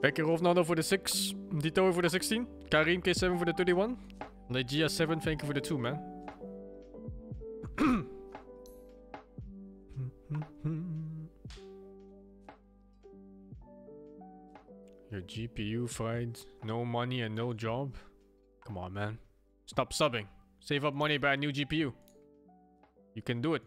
Becky Rovnado for the 6, Dito for the 16, Karim K7 for the 31, Legia 7, thank you for the 2, man. Hmm, hmm, hmm. Your GPU fried, no money and no job? Come on, man. Stop subbing. Save up money, buy a new GPU. You can do it.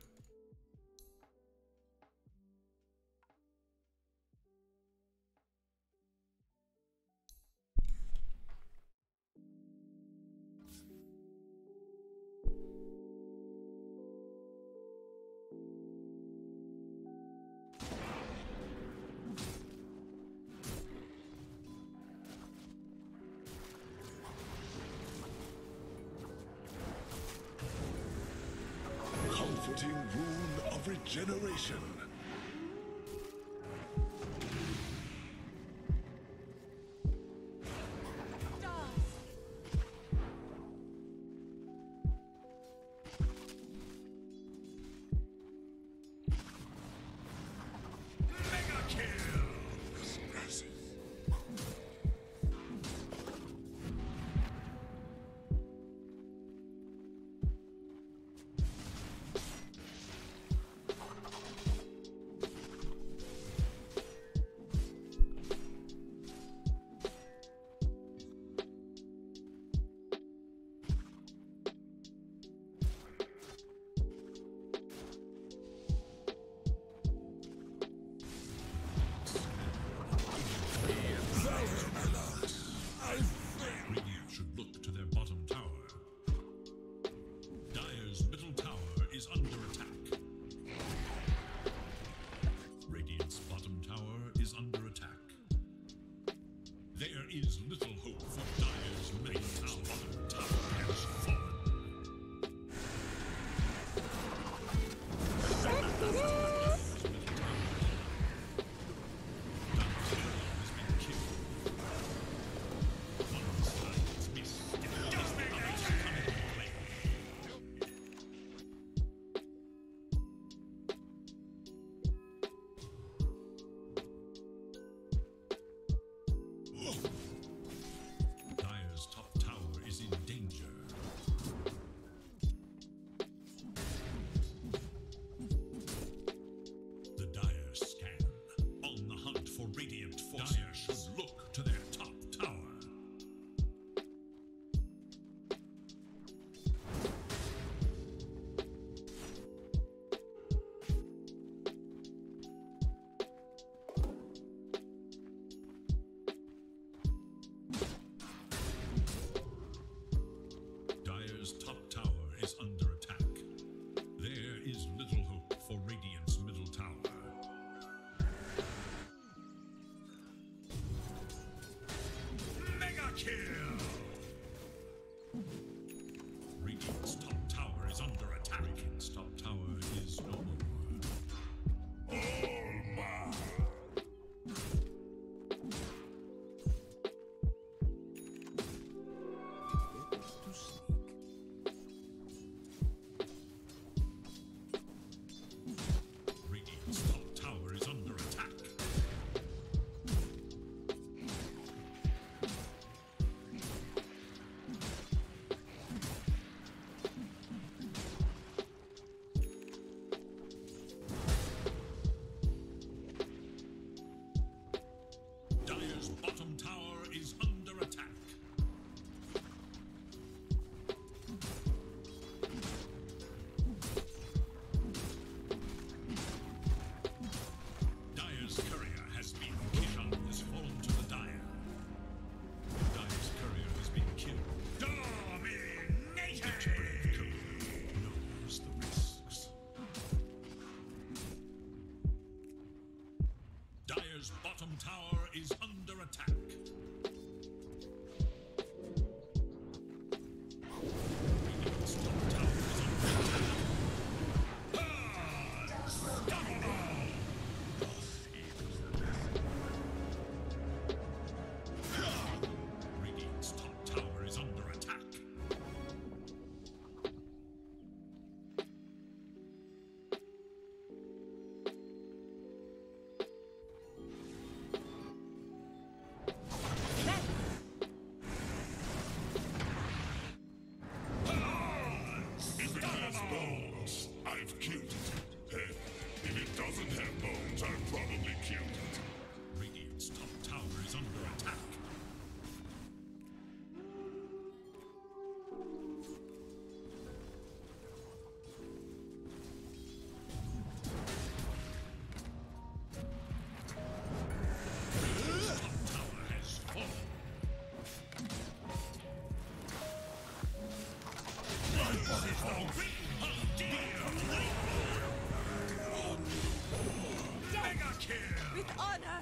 With honor!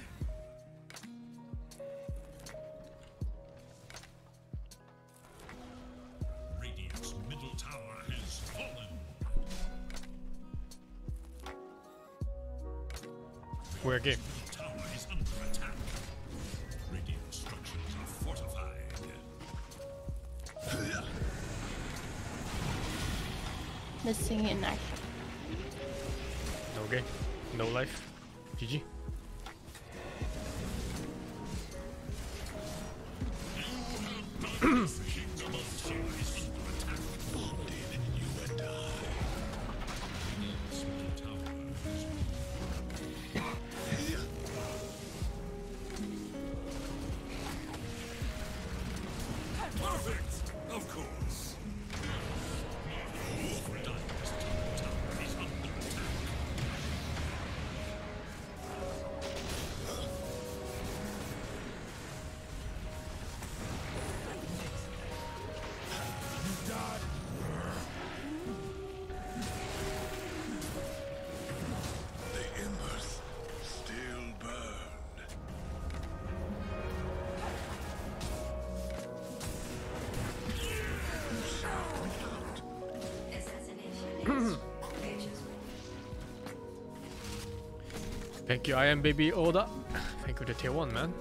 Radiant's middle tower has fallen. We're game. Missing in action. No game. No life. GG. Thank you, I am baby Oda. Thank you to tier 1, man.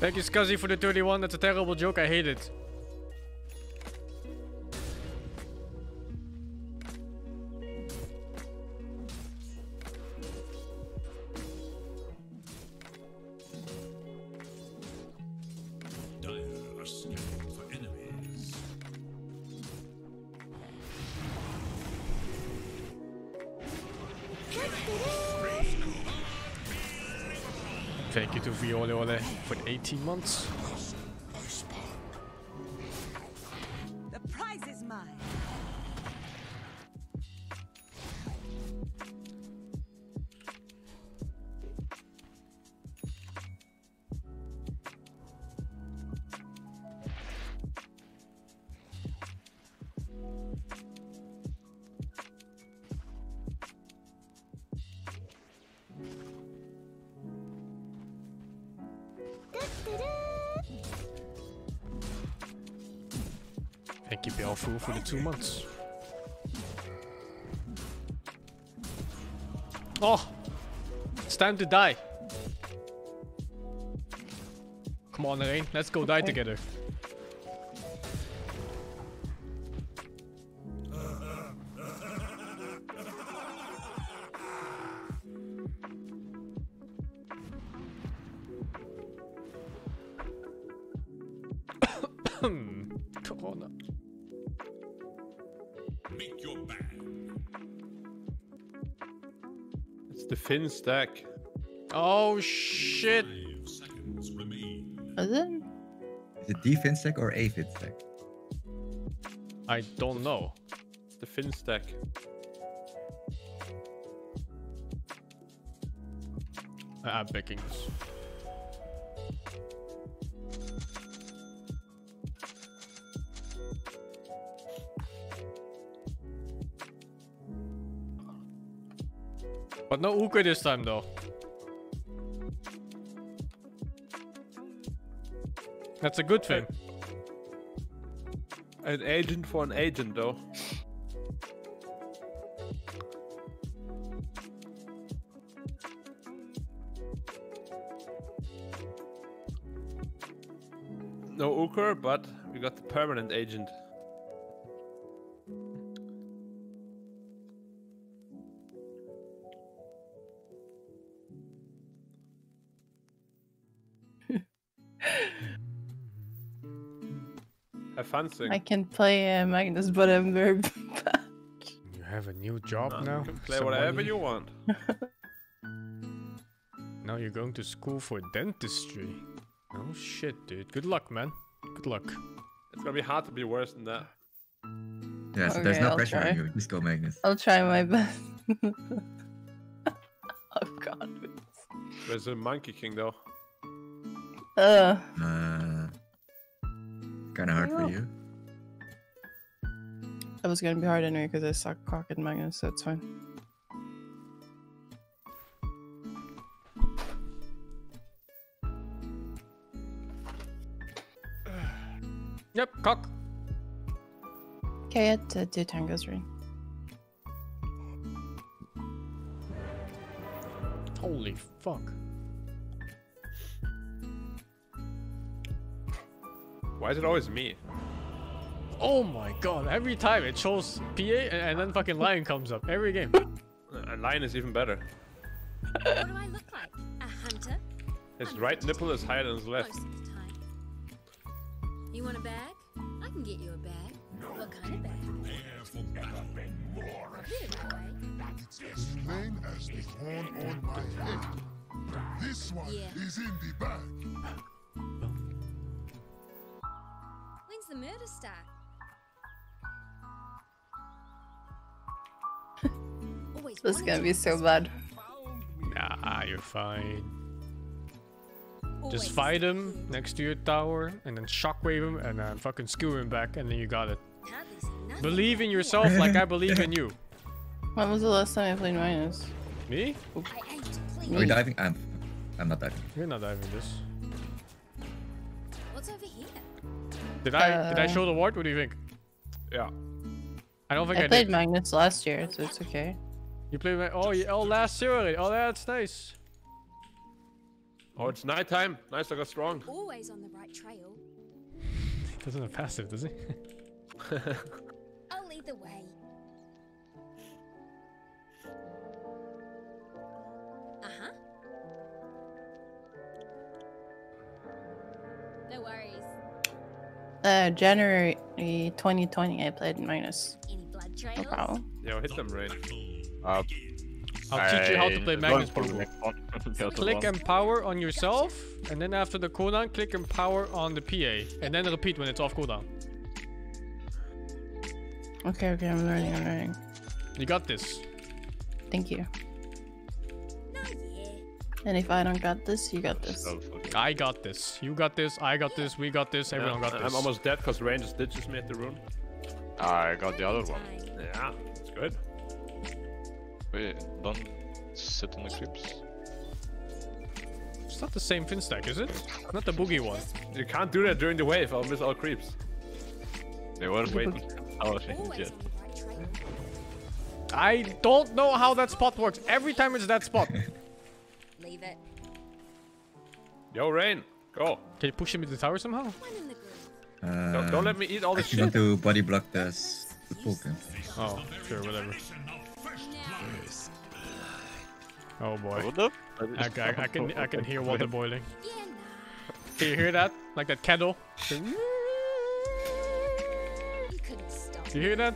Thank you, Scuzzy, for the 31. That's a terrible joke. I hate it. Dire are scanning for enemies. Thank you to Viole Ole 18 months. Two months. Oh! It's time to die. Come on, Rain. Let's go die together. The Finn stack. Oh shit! Five seconds remain. Is it? Is it D fin stack or a fin stack? I don't know. The fin stack. Ah, I'm picking this. No Uka this time though. That's a good thing. An agent for an agent, though. No Uker, but we got the permanent agent. Have fun, Sing. I can play uh, Magnus, but I'm very bad. You have a new job Uh, now. You can play Some whatever you want. Now you're going to school for dentistry. Oh shit, dude. Good luck, man. Good luck. It's gonna be hard to be worse than that. Yeah, so there's no I'll pressure try. on you. Just go Magnus. I'll try my best. oh god. There's a Monkey King, though. Uh, Uh, kind of hard for you. that was gonna be hard anyway because I suck cock at Magnus, so it's fine. Yep, cock. Okay, at uh, two tangos ring. Holy fuck. Why is it always me? Oh my god, every time it shows PA and, and then fucking lion comes up. Every game. And Lion is even better. What do I look like? A hunter? His right nipple is higher than his left. Most of the time. You want a bag? I can get you a bag. No, What kind of bag? Prepare for battle. A bit of a way. As plain as the horn on my head. This one Yeah. is in the bag. When's the start? This is gonna be so bad. Nah, you're fine. Always Just fight so him next to your tower and then shockwave him and then fucking skewer him back and then you got it. Hardly seen nothing Believe in yourself like I believe in you. When was the last time I played Magnus? Me? I aim to Are we diving? I'm, I'm not diving. You're not diving this. Did I did I Uh, show the ward? What do you think? Yeah. I don't think I, I played did. Magnus last year, so it's okay. You played my oh yeah, oh last year already. Oh that's nice. Oh, it's nighttime. Nice, I got strong. Always on the right trail. He doesn't have passive, does he? I'll lead the way. Uh, January 2020, I played Magnus. Any blood No trails? problem. Yo, hit them, right. Uh, I'll teach you how to play don't Magnus for the Pool. next one. Go to Click one. Empower on yourself, and then after the cooldown, click Empower on the PA, and then repeat when it's off cooldown. Okay, okay, I'm learning, I'm learning. You got this. Thank you. And if I don't got this, you got this. Fuck. I got this. You got this. I got this. We got this. Everyone Yeah, got this. I'm almost dead because Rain just ditches me at the rune. I got the other one. Yeah, it's good. Wait, don't sit on the creeps. It's not the same fin stack, is it? Not the boogie one. You can't do that during the wave. I'll miss all creeps. They were waiting. Oh, shit. Always yeah. on the right trail. I don't know how that spot works. Every time it's that spot. Yo, Rain, go. Can you push him into the tower somehow? One in the groove. Uh, Don't, don't let me eat all the actually want shit. to body block the, s- the Vulcan. Oh, sure, whatever. Oh boy. What the? I, I, I can I can hear water boiling. Can you hear that? Like that kettle? You. Do you hear that?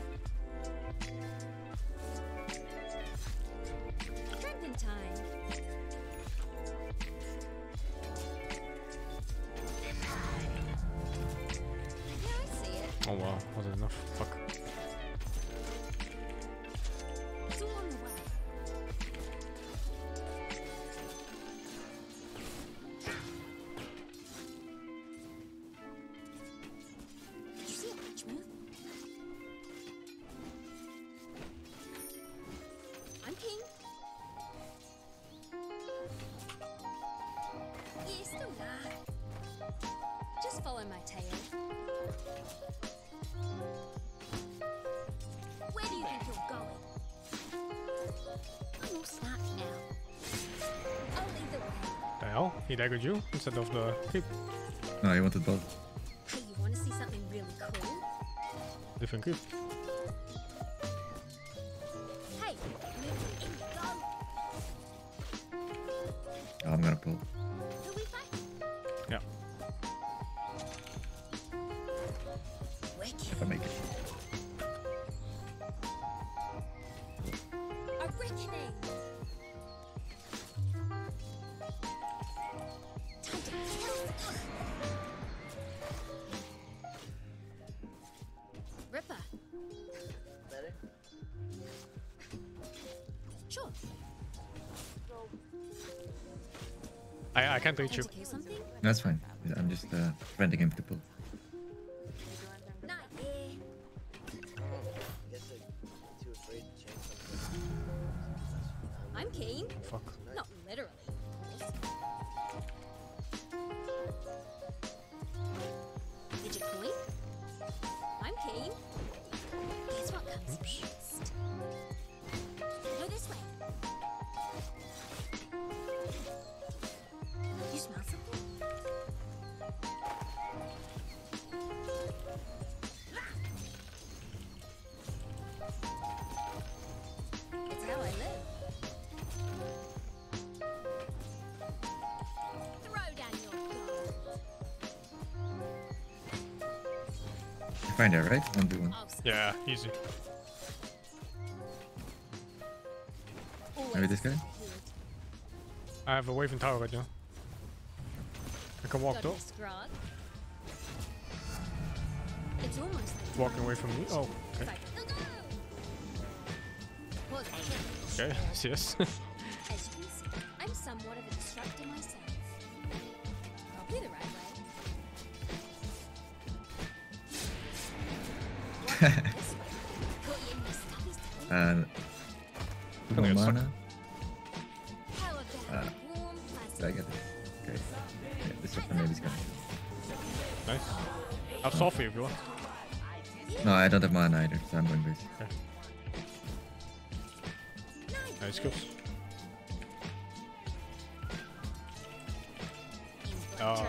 Daggered you instead of the creep. No, I wanted both. Hey, you want to see something really cool? Different creep. Ripper. Better? Sure. I, I can't reach you. to kill something? That's fine. I'm just uh, preventing him to pull. Yeah, easy. always Maybe this guy? I have a wave and tower right now. I can walk though. It's almost like Walking away from me. Oh, okay. Pause it. Okay, yes. I'm going base. Nice goes. Uh,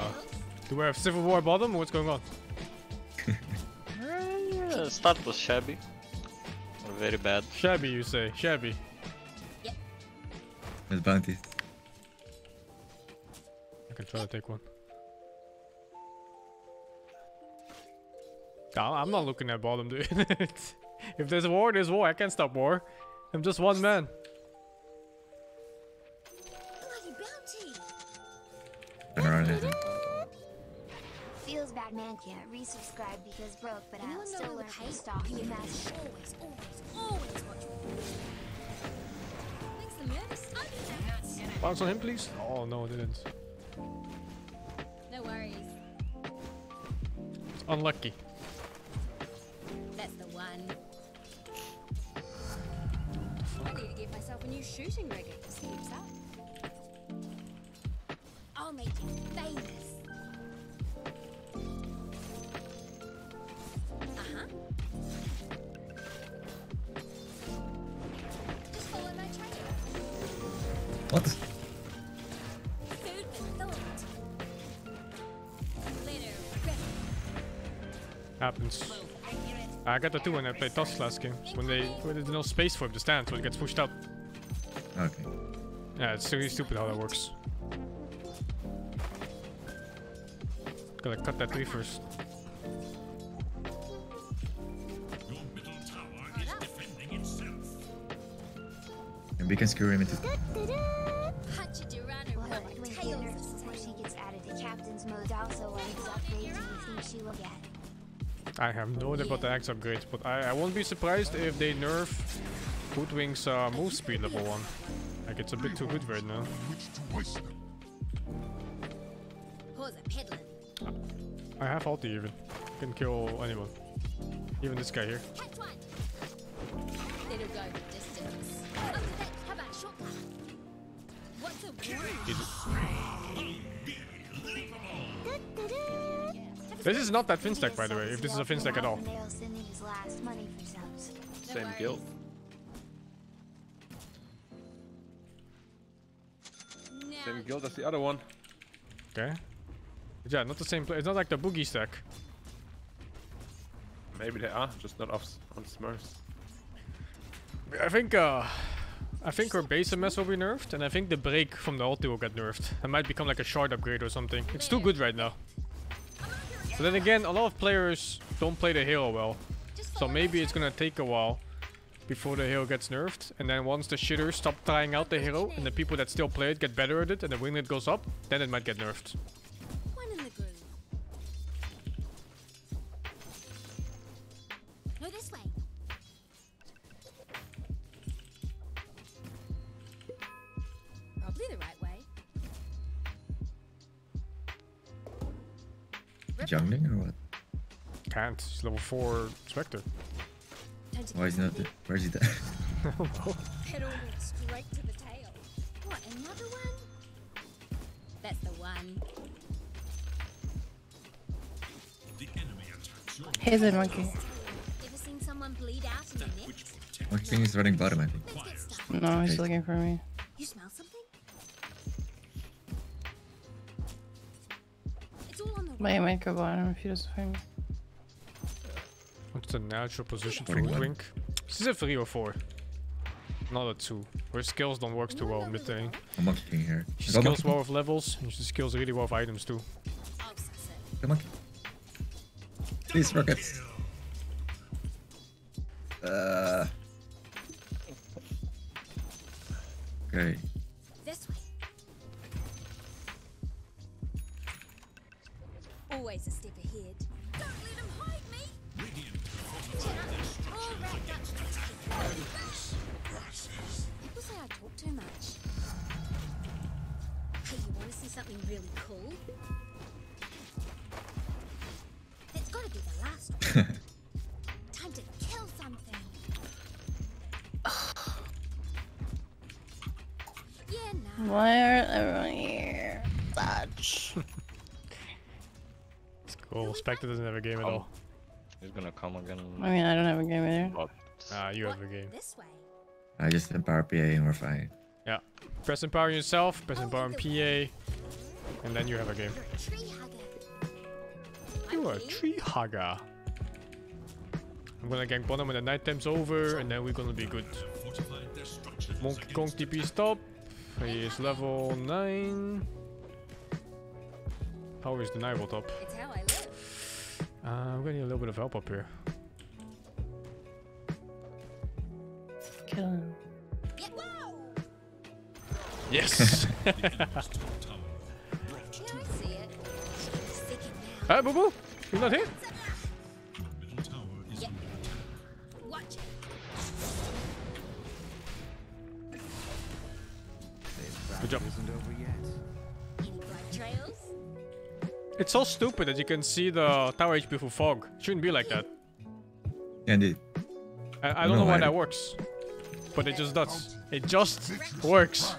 do we have Civil War bottom or what's going on? Yeah, start was shabby. Or very bad. Shabby, you say. Shabby. With bounties. I can try to take one. I'm not looking at bottom, dude. if there's a war, there's war. I can't stop war. I'm just one man. Bloody bounty! Around anything. Feels bad man can't resubscribe because broke, but I'll still where learn the from pay? stock You you always, always, always watch Thanks the moves. Bounce on him, please. Oh no, it didn't. No worries. It's unlucky. That's the one. I need to give myself a new shooting rig if this keeps up. I'll make you famous. Uh-huh. Just follow my trail. What? Food for thought. Later, rip. Happens. I got the two when I played Tusk last game. When they when there's no space for him to stand, so it gets pushed up. Okay. Yeah, it's really stupid how that works. Gotta cut that tree first. Your middle tower is defending itself. And we can screw him into. I have no idea about the axe upgrades, but I, I won't be surprised if they nerf Hoodwink's uh, move speed level 1. Like, it's a bit too good right now. I have ulti even. Can kill anyone. Even this guy here. Is not that fin stack, by the way, if this is a fin stack at all. Nail sending his last money for subs. Same guild. Same guild as the other one. Okay. Yeah, not the same place. It's not like the boogie stack. Maybe they are, just not off on Smurfs. I think uh I think her base MS will be nerfed, and I think the break from the ulti will get nerfed. It might become like a shard upgrade or something. It's too good right now. But then again, a lot of players don't play the hero well. So maybe it's gonna take a while before the hero gets nerfed. And then once the shitters stop trying out the hero, and the people that still play it get better at it, and the win rate goes up, then it might get nerfed. Jungling or what? Can't. He's level 4 Spectre. Why is he get not? moving. Where's he? There? I don't. Head all straight to the tail. What, another one? That's the one. The enemy attacks your Here's a monkey. Ever seen someone bleed out in the neck? Monkey is running bottom, I think. Let's get started. No, he's looking for me. It's all on the But he might go bottom if he doesn't find me. What's the natural position for Forty-one. Wink? This is a 3 or 4. Not a 2. Her skills don't work too well in mid lane. A Monkey King here. She Go skills Monkey well with levels, and she skills really well with items too. I'll suss it. Go Monkey. Please, rockets. Uh. Okay. Something really cool? It's got to be the last one. Time to kill something. yeah, nah. Why aren't everyone here? Dodge. It's cool. Spectre doesn't have a game at all. He's gonna come again. I mean, I don't have a game either. But Ah, you have a game. This way. I just empower PA and we're fine. Yeah. Press empower yourself, press empower PA, and then you have a game. You're a tree hugger. You are a I'm tree hugger. I'm gonna gank bottom when the night time's over, and then we're gonna be good. fortified Monkey Kong TP stop. He is level 9. How is the Nibel top? I live. Uh, I'm gonna need a little bit of help up here. Kill him. Yes! Ah, boo boo! You're not here? your middle is Yeah. under attack. Good job. It's so stupid that you can see the tower HP through fog. Shouldn't be like that. Indeed. I, I don't don't know why. that works. But it just does. It just works.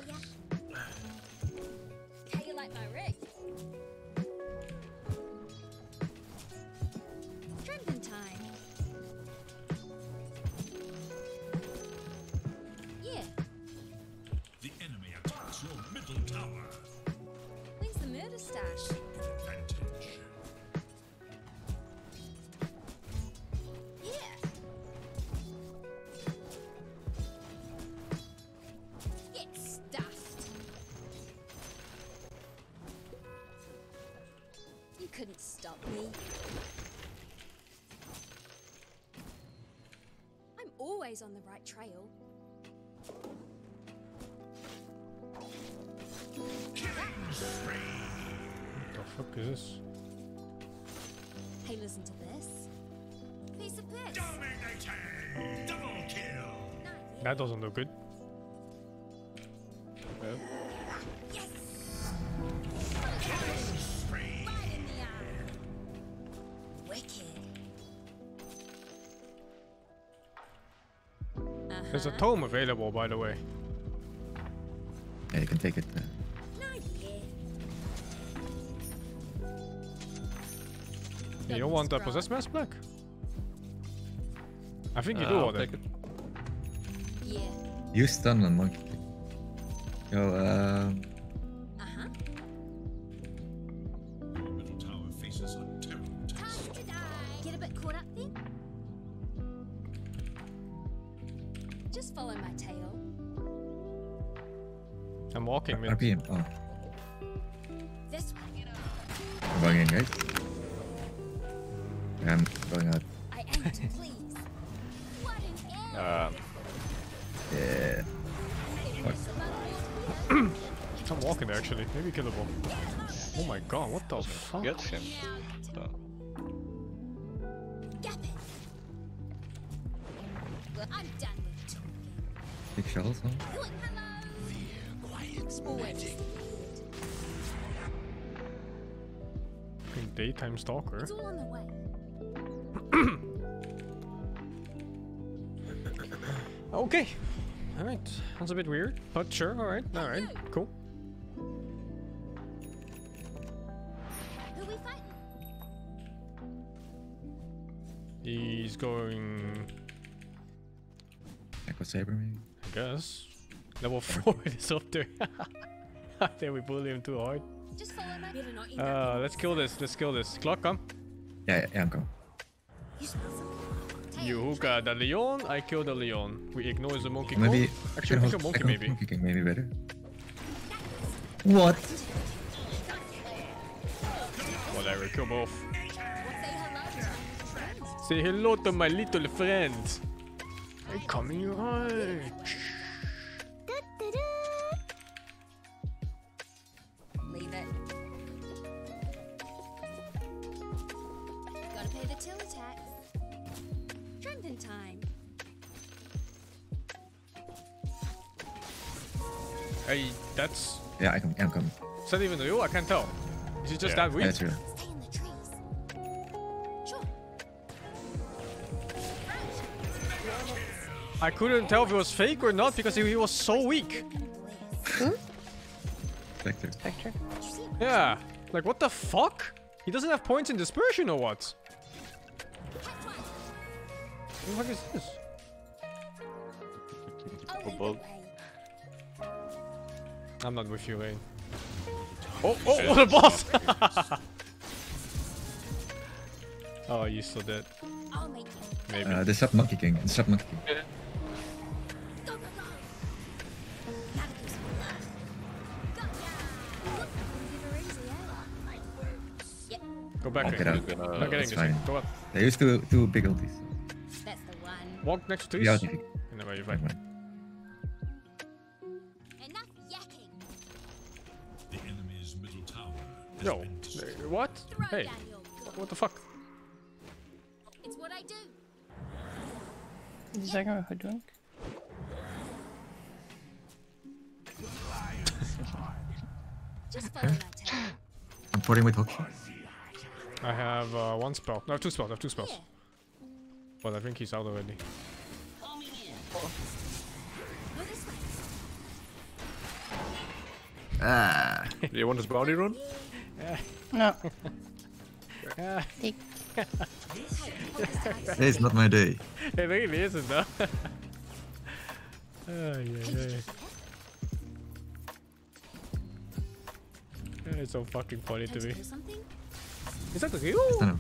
Me. I'm always on the right trail. What the fuck is this? Hey, listen to this. Piece of piss. Dominating. Double kill. That doesn't look good. A tome available, by the way. Yeah, you can take it. Uh, Not. You don't want the possessed mask black? I think you Uh, do I'll want it. take it. Yeah. you stun on Monkey King. Go, um, I'm walking mid. RPM. Oh, This way. I'm going in, guys. I'm going out. I aim to please. What an air! Um, Yeah. I'm walking actually. Maybe killable. Oh my god, what the fuck? get him. So, Fucking stalker. It's all on the way. Okay. Alright. That's a bit weird, but sure, alright, alright, cool. Who we fighting? He's going Echo Sabre, maybe? I guess. Level 4 is up there. I think we bully him too hard. Just follow my. Better Uh, let's kill this, let's kill this. Clock, come. Yeah, yeah, yeah, I'm going. You smell something? Hookah the Leon, I kill the Leon. We ignore the monkey Maybe. call. I Actually, can we hook- kill I monkey can maybe. Monkey King, maybe better. What? Whatever, kill both. Say hello to my friends. Say hello to my little friend. Hey, coming right. Till tax. Trempin time. Hey, that's. Yeah, I can, I'm coming. Is that even real? I can't tell. Is it just Yeah. that weak? That's real. Stay in the trees. Sure. I couldn't tell if it was fake or not because he, he was so weak. Spectre. Spectre. Yeah. Like, what the fuck? He doesn't have points in dispersion or what? What the fuck is this? I'll lead the both. way. I'm not with you, Rain. Oh, oh, what a boss! oh, you still dead. I'll. Maybe. Uh, the sub Monkey King. The sub Monkey King. Go, go, go. Gotta do some love. Go, yeah. Give her easy? Yep, Go back. Walk Rain. it out. Not getting this. Go up. They used to two big ultis. That's the one. Walk next to Be out trees. if you And then you're Never fine. mind. Enough yakking. The enemy's middle Yo, been destroyed. what? Hey, down your gun. what the fuck? It's what I do. Is that gonna hoodwink? Just follow my tail. I'm porting with Hoki. I have uh, one spell. No, I have two spells. I have two spells. Yeah. But I think he's out already. Go this. Ah. Do you want his bounty run? No. Yeah, Take. Today's not my day. it really isn't though. oh, yeah, yeah. Yeah, It's so fucking funny to to me. something? Is that the real? I don't know.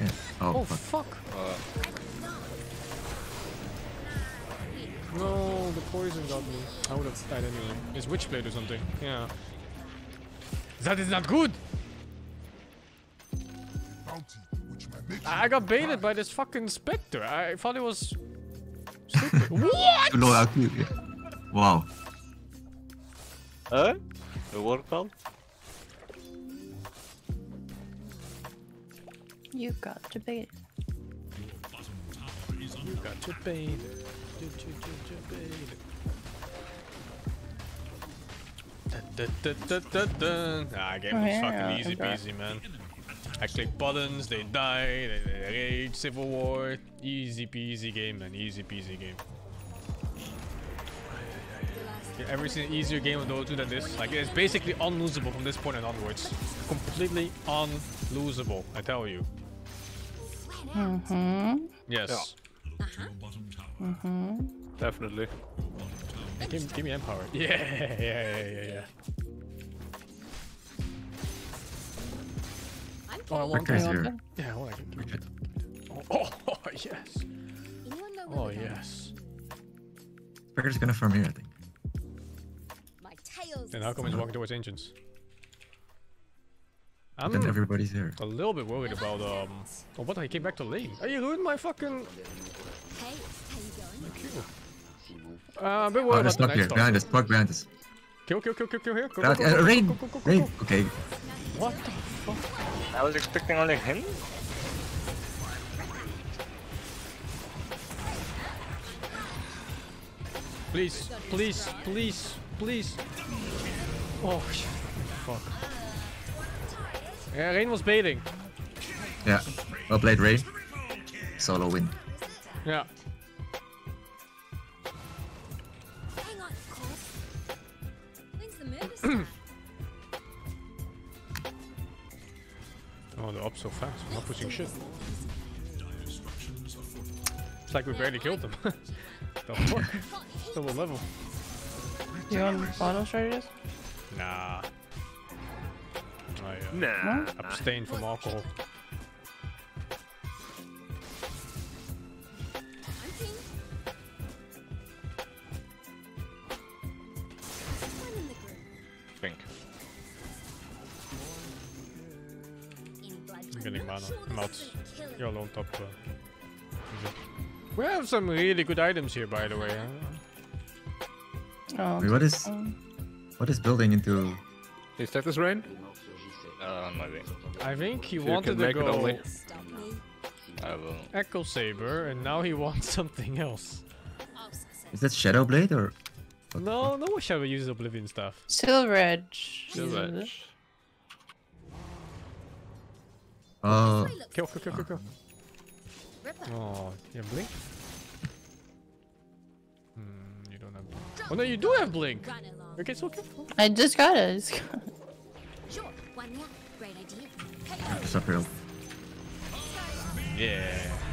Yeah. Oh, Oh fuck. fuck! uh, No, the poison got me. I would have died anyway. It's Witchblade or something. Yeah. That is not good! Bounty, which may make I I got baited by this fucking Spectre. I thought it was stupid. what? Too low IQ. Yeah. Wow. Huh? the war call? You got to bait. Bottom tower is under You got to bait. You, you. Ah, game Oh, was fucking easy peasy, man. I click buttons, they die, they, they rage, civil war. Easy peasy game, man. Easy peasy game. Yeah, ever seen an easier game of Dota 2 than this? Like, it's basically unlosable from this point and onwards. Completely unlosable, I tell you. Mm-hmm. Yes. Bottom tower. Mm-hmm. Definitely. Give, give me Empower. Yeah, yeah, yeah, yeah, yeah. I'm Oh, I want Spectre's that. here. Yeah, I want to get Richard. oh, oh, oh, yes. Anyone know where Oh, going? yes. Spectre's gonna farm here, I think. My tail's Then how come he's walking towards engines? I'm Then everybody's here. a little bit worried about um. Oh, what? He came back to lane. Are you ruining my fucking? Hey, how you? Uh, I'm a bit Oh, there's about Puck the here. next Behind us. Puck behind us. Kill, kill, kill, kill, kill here. Go, Uh, go, go, go, go, Rain! go, go, go, go, Rain! Okay. What the fuck? I was expecting only him. Please, please, please, please. Oh, shit. fuck. Yeah, Rain was baiting. Yeah. Well played, Rain. Solo win. Yeah. Hang on, Cole. When's the murder? Oh, they're up so fast. We're not pushing shit. It's like we barely killed them. the fuck? Still a level. You want final strategist? Nah. I uh, Nah. abstain from alcohol. Getting mana. sure I'm out. You're alone top. Uh, we have some really good items here, by the way. huh? Oh, Wait, what is um, what is building into Can you stack this rain? Uh, maybe. I think he you wanted can to go only. I will. Echo Sabre, and now he wants something else. So sad. is that Shadow Blade or No, no one shall use Oblivion Staff. Silver Edge. Still uses it. edge. Oh This way looks Kill, kill, kill, kill, kill. Oh, you have Blink? Hmm, you don't have Blink. Oh no, you do have Blink! Okay, so okay. I just got it. I just got it. Sure, one yeah. Great idea. Sup, Yeah.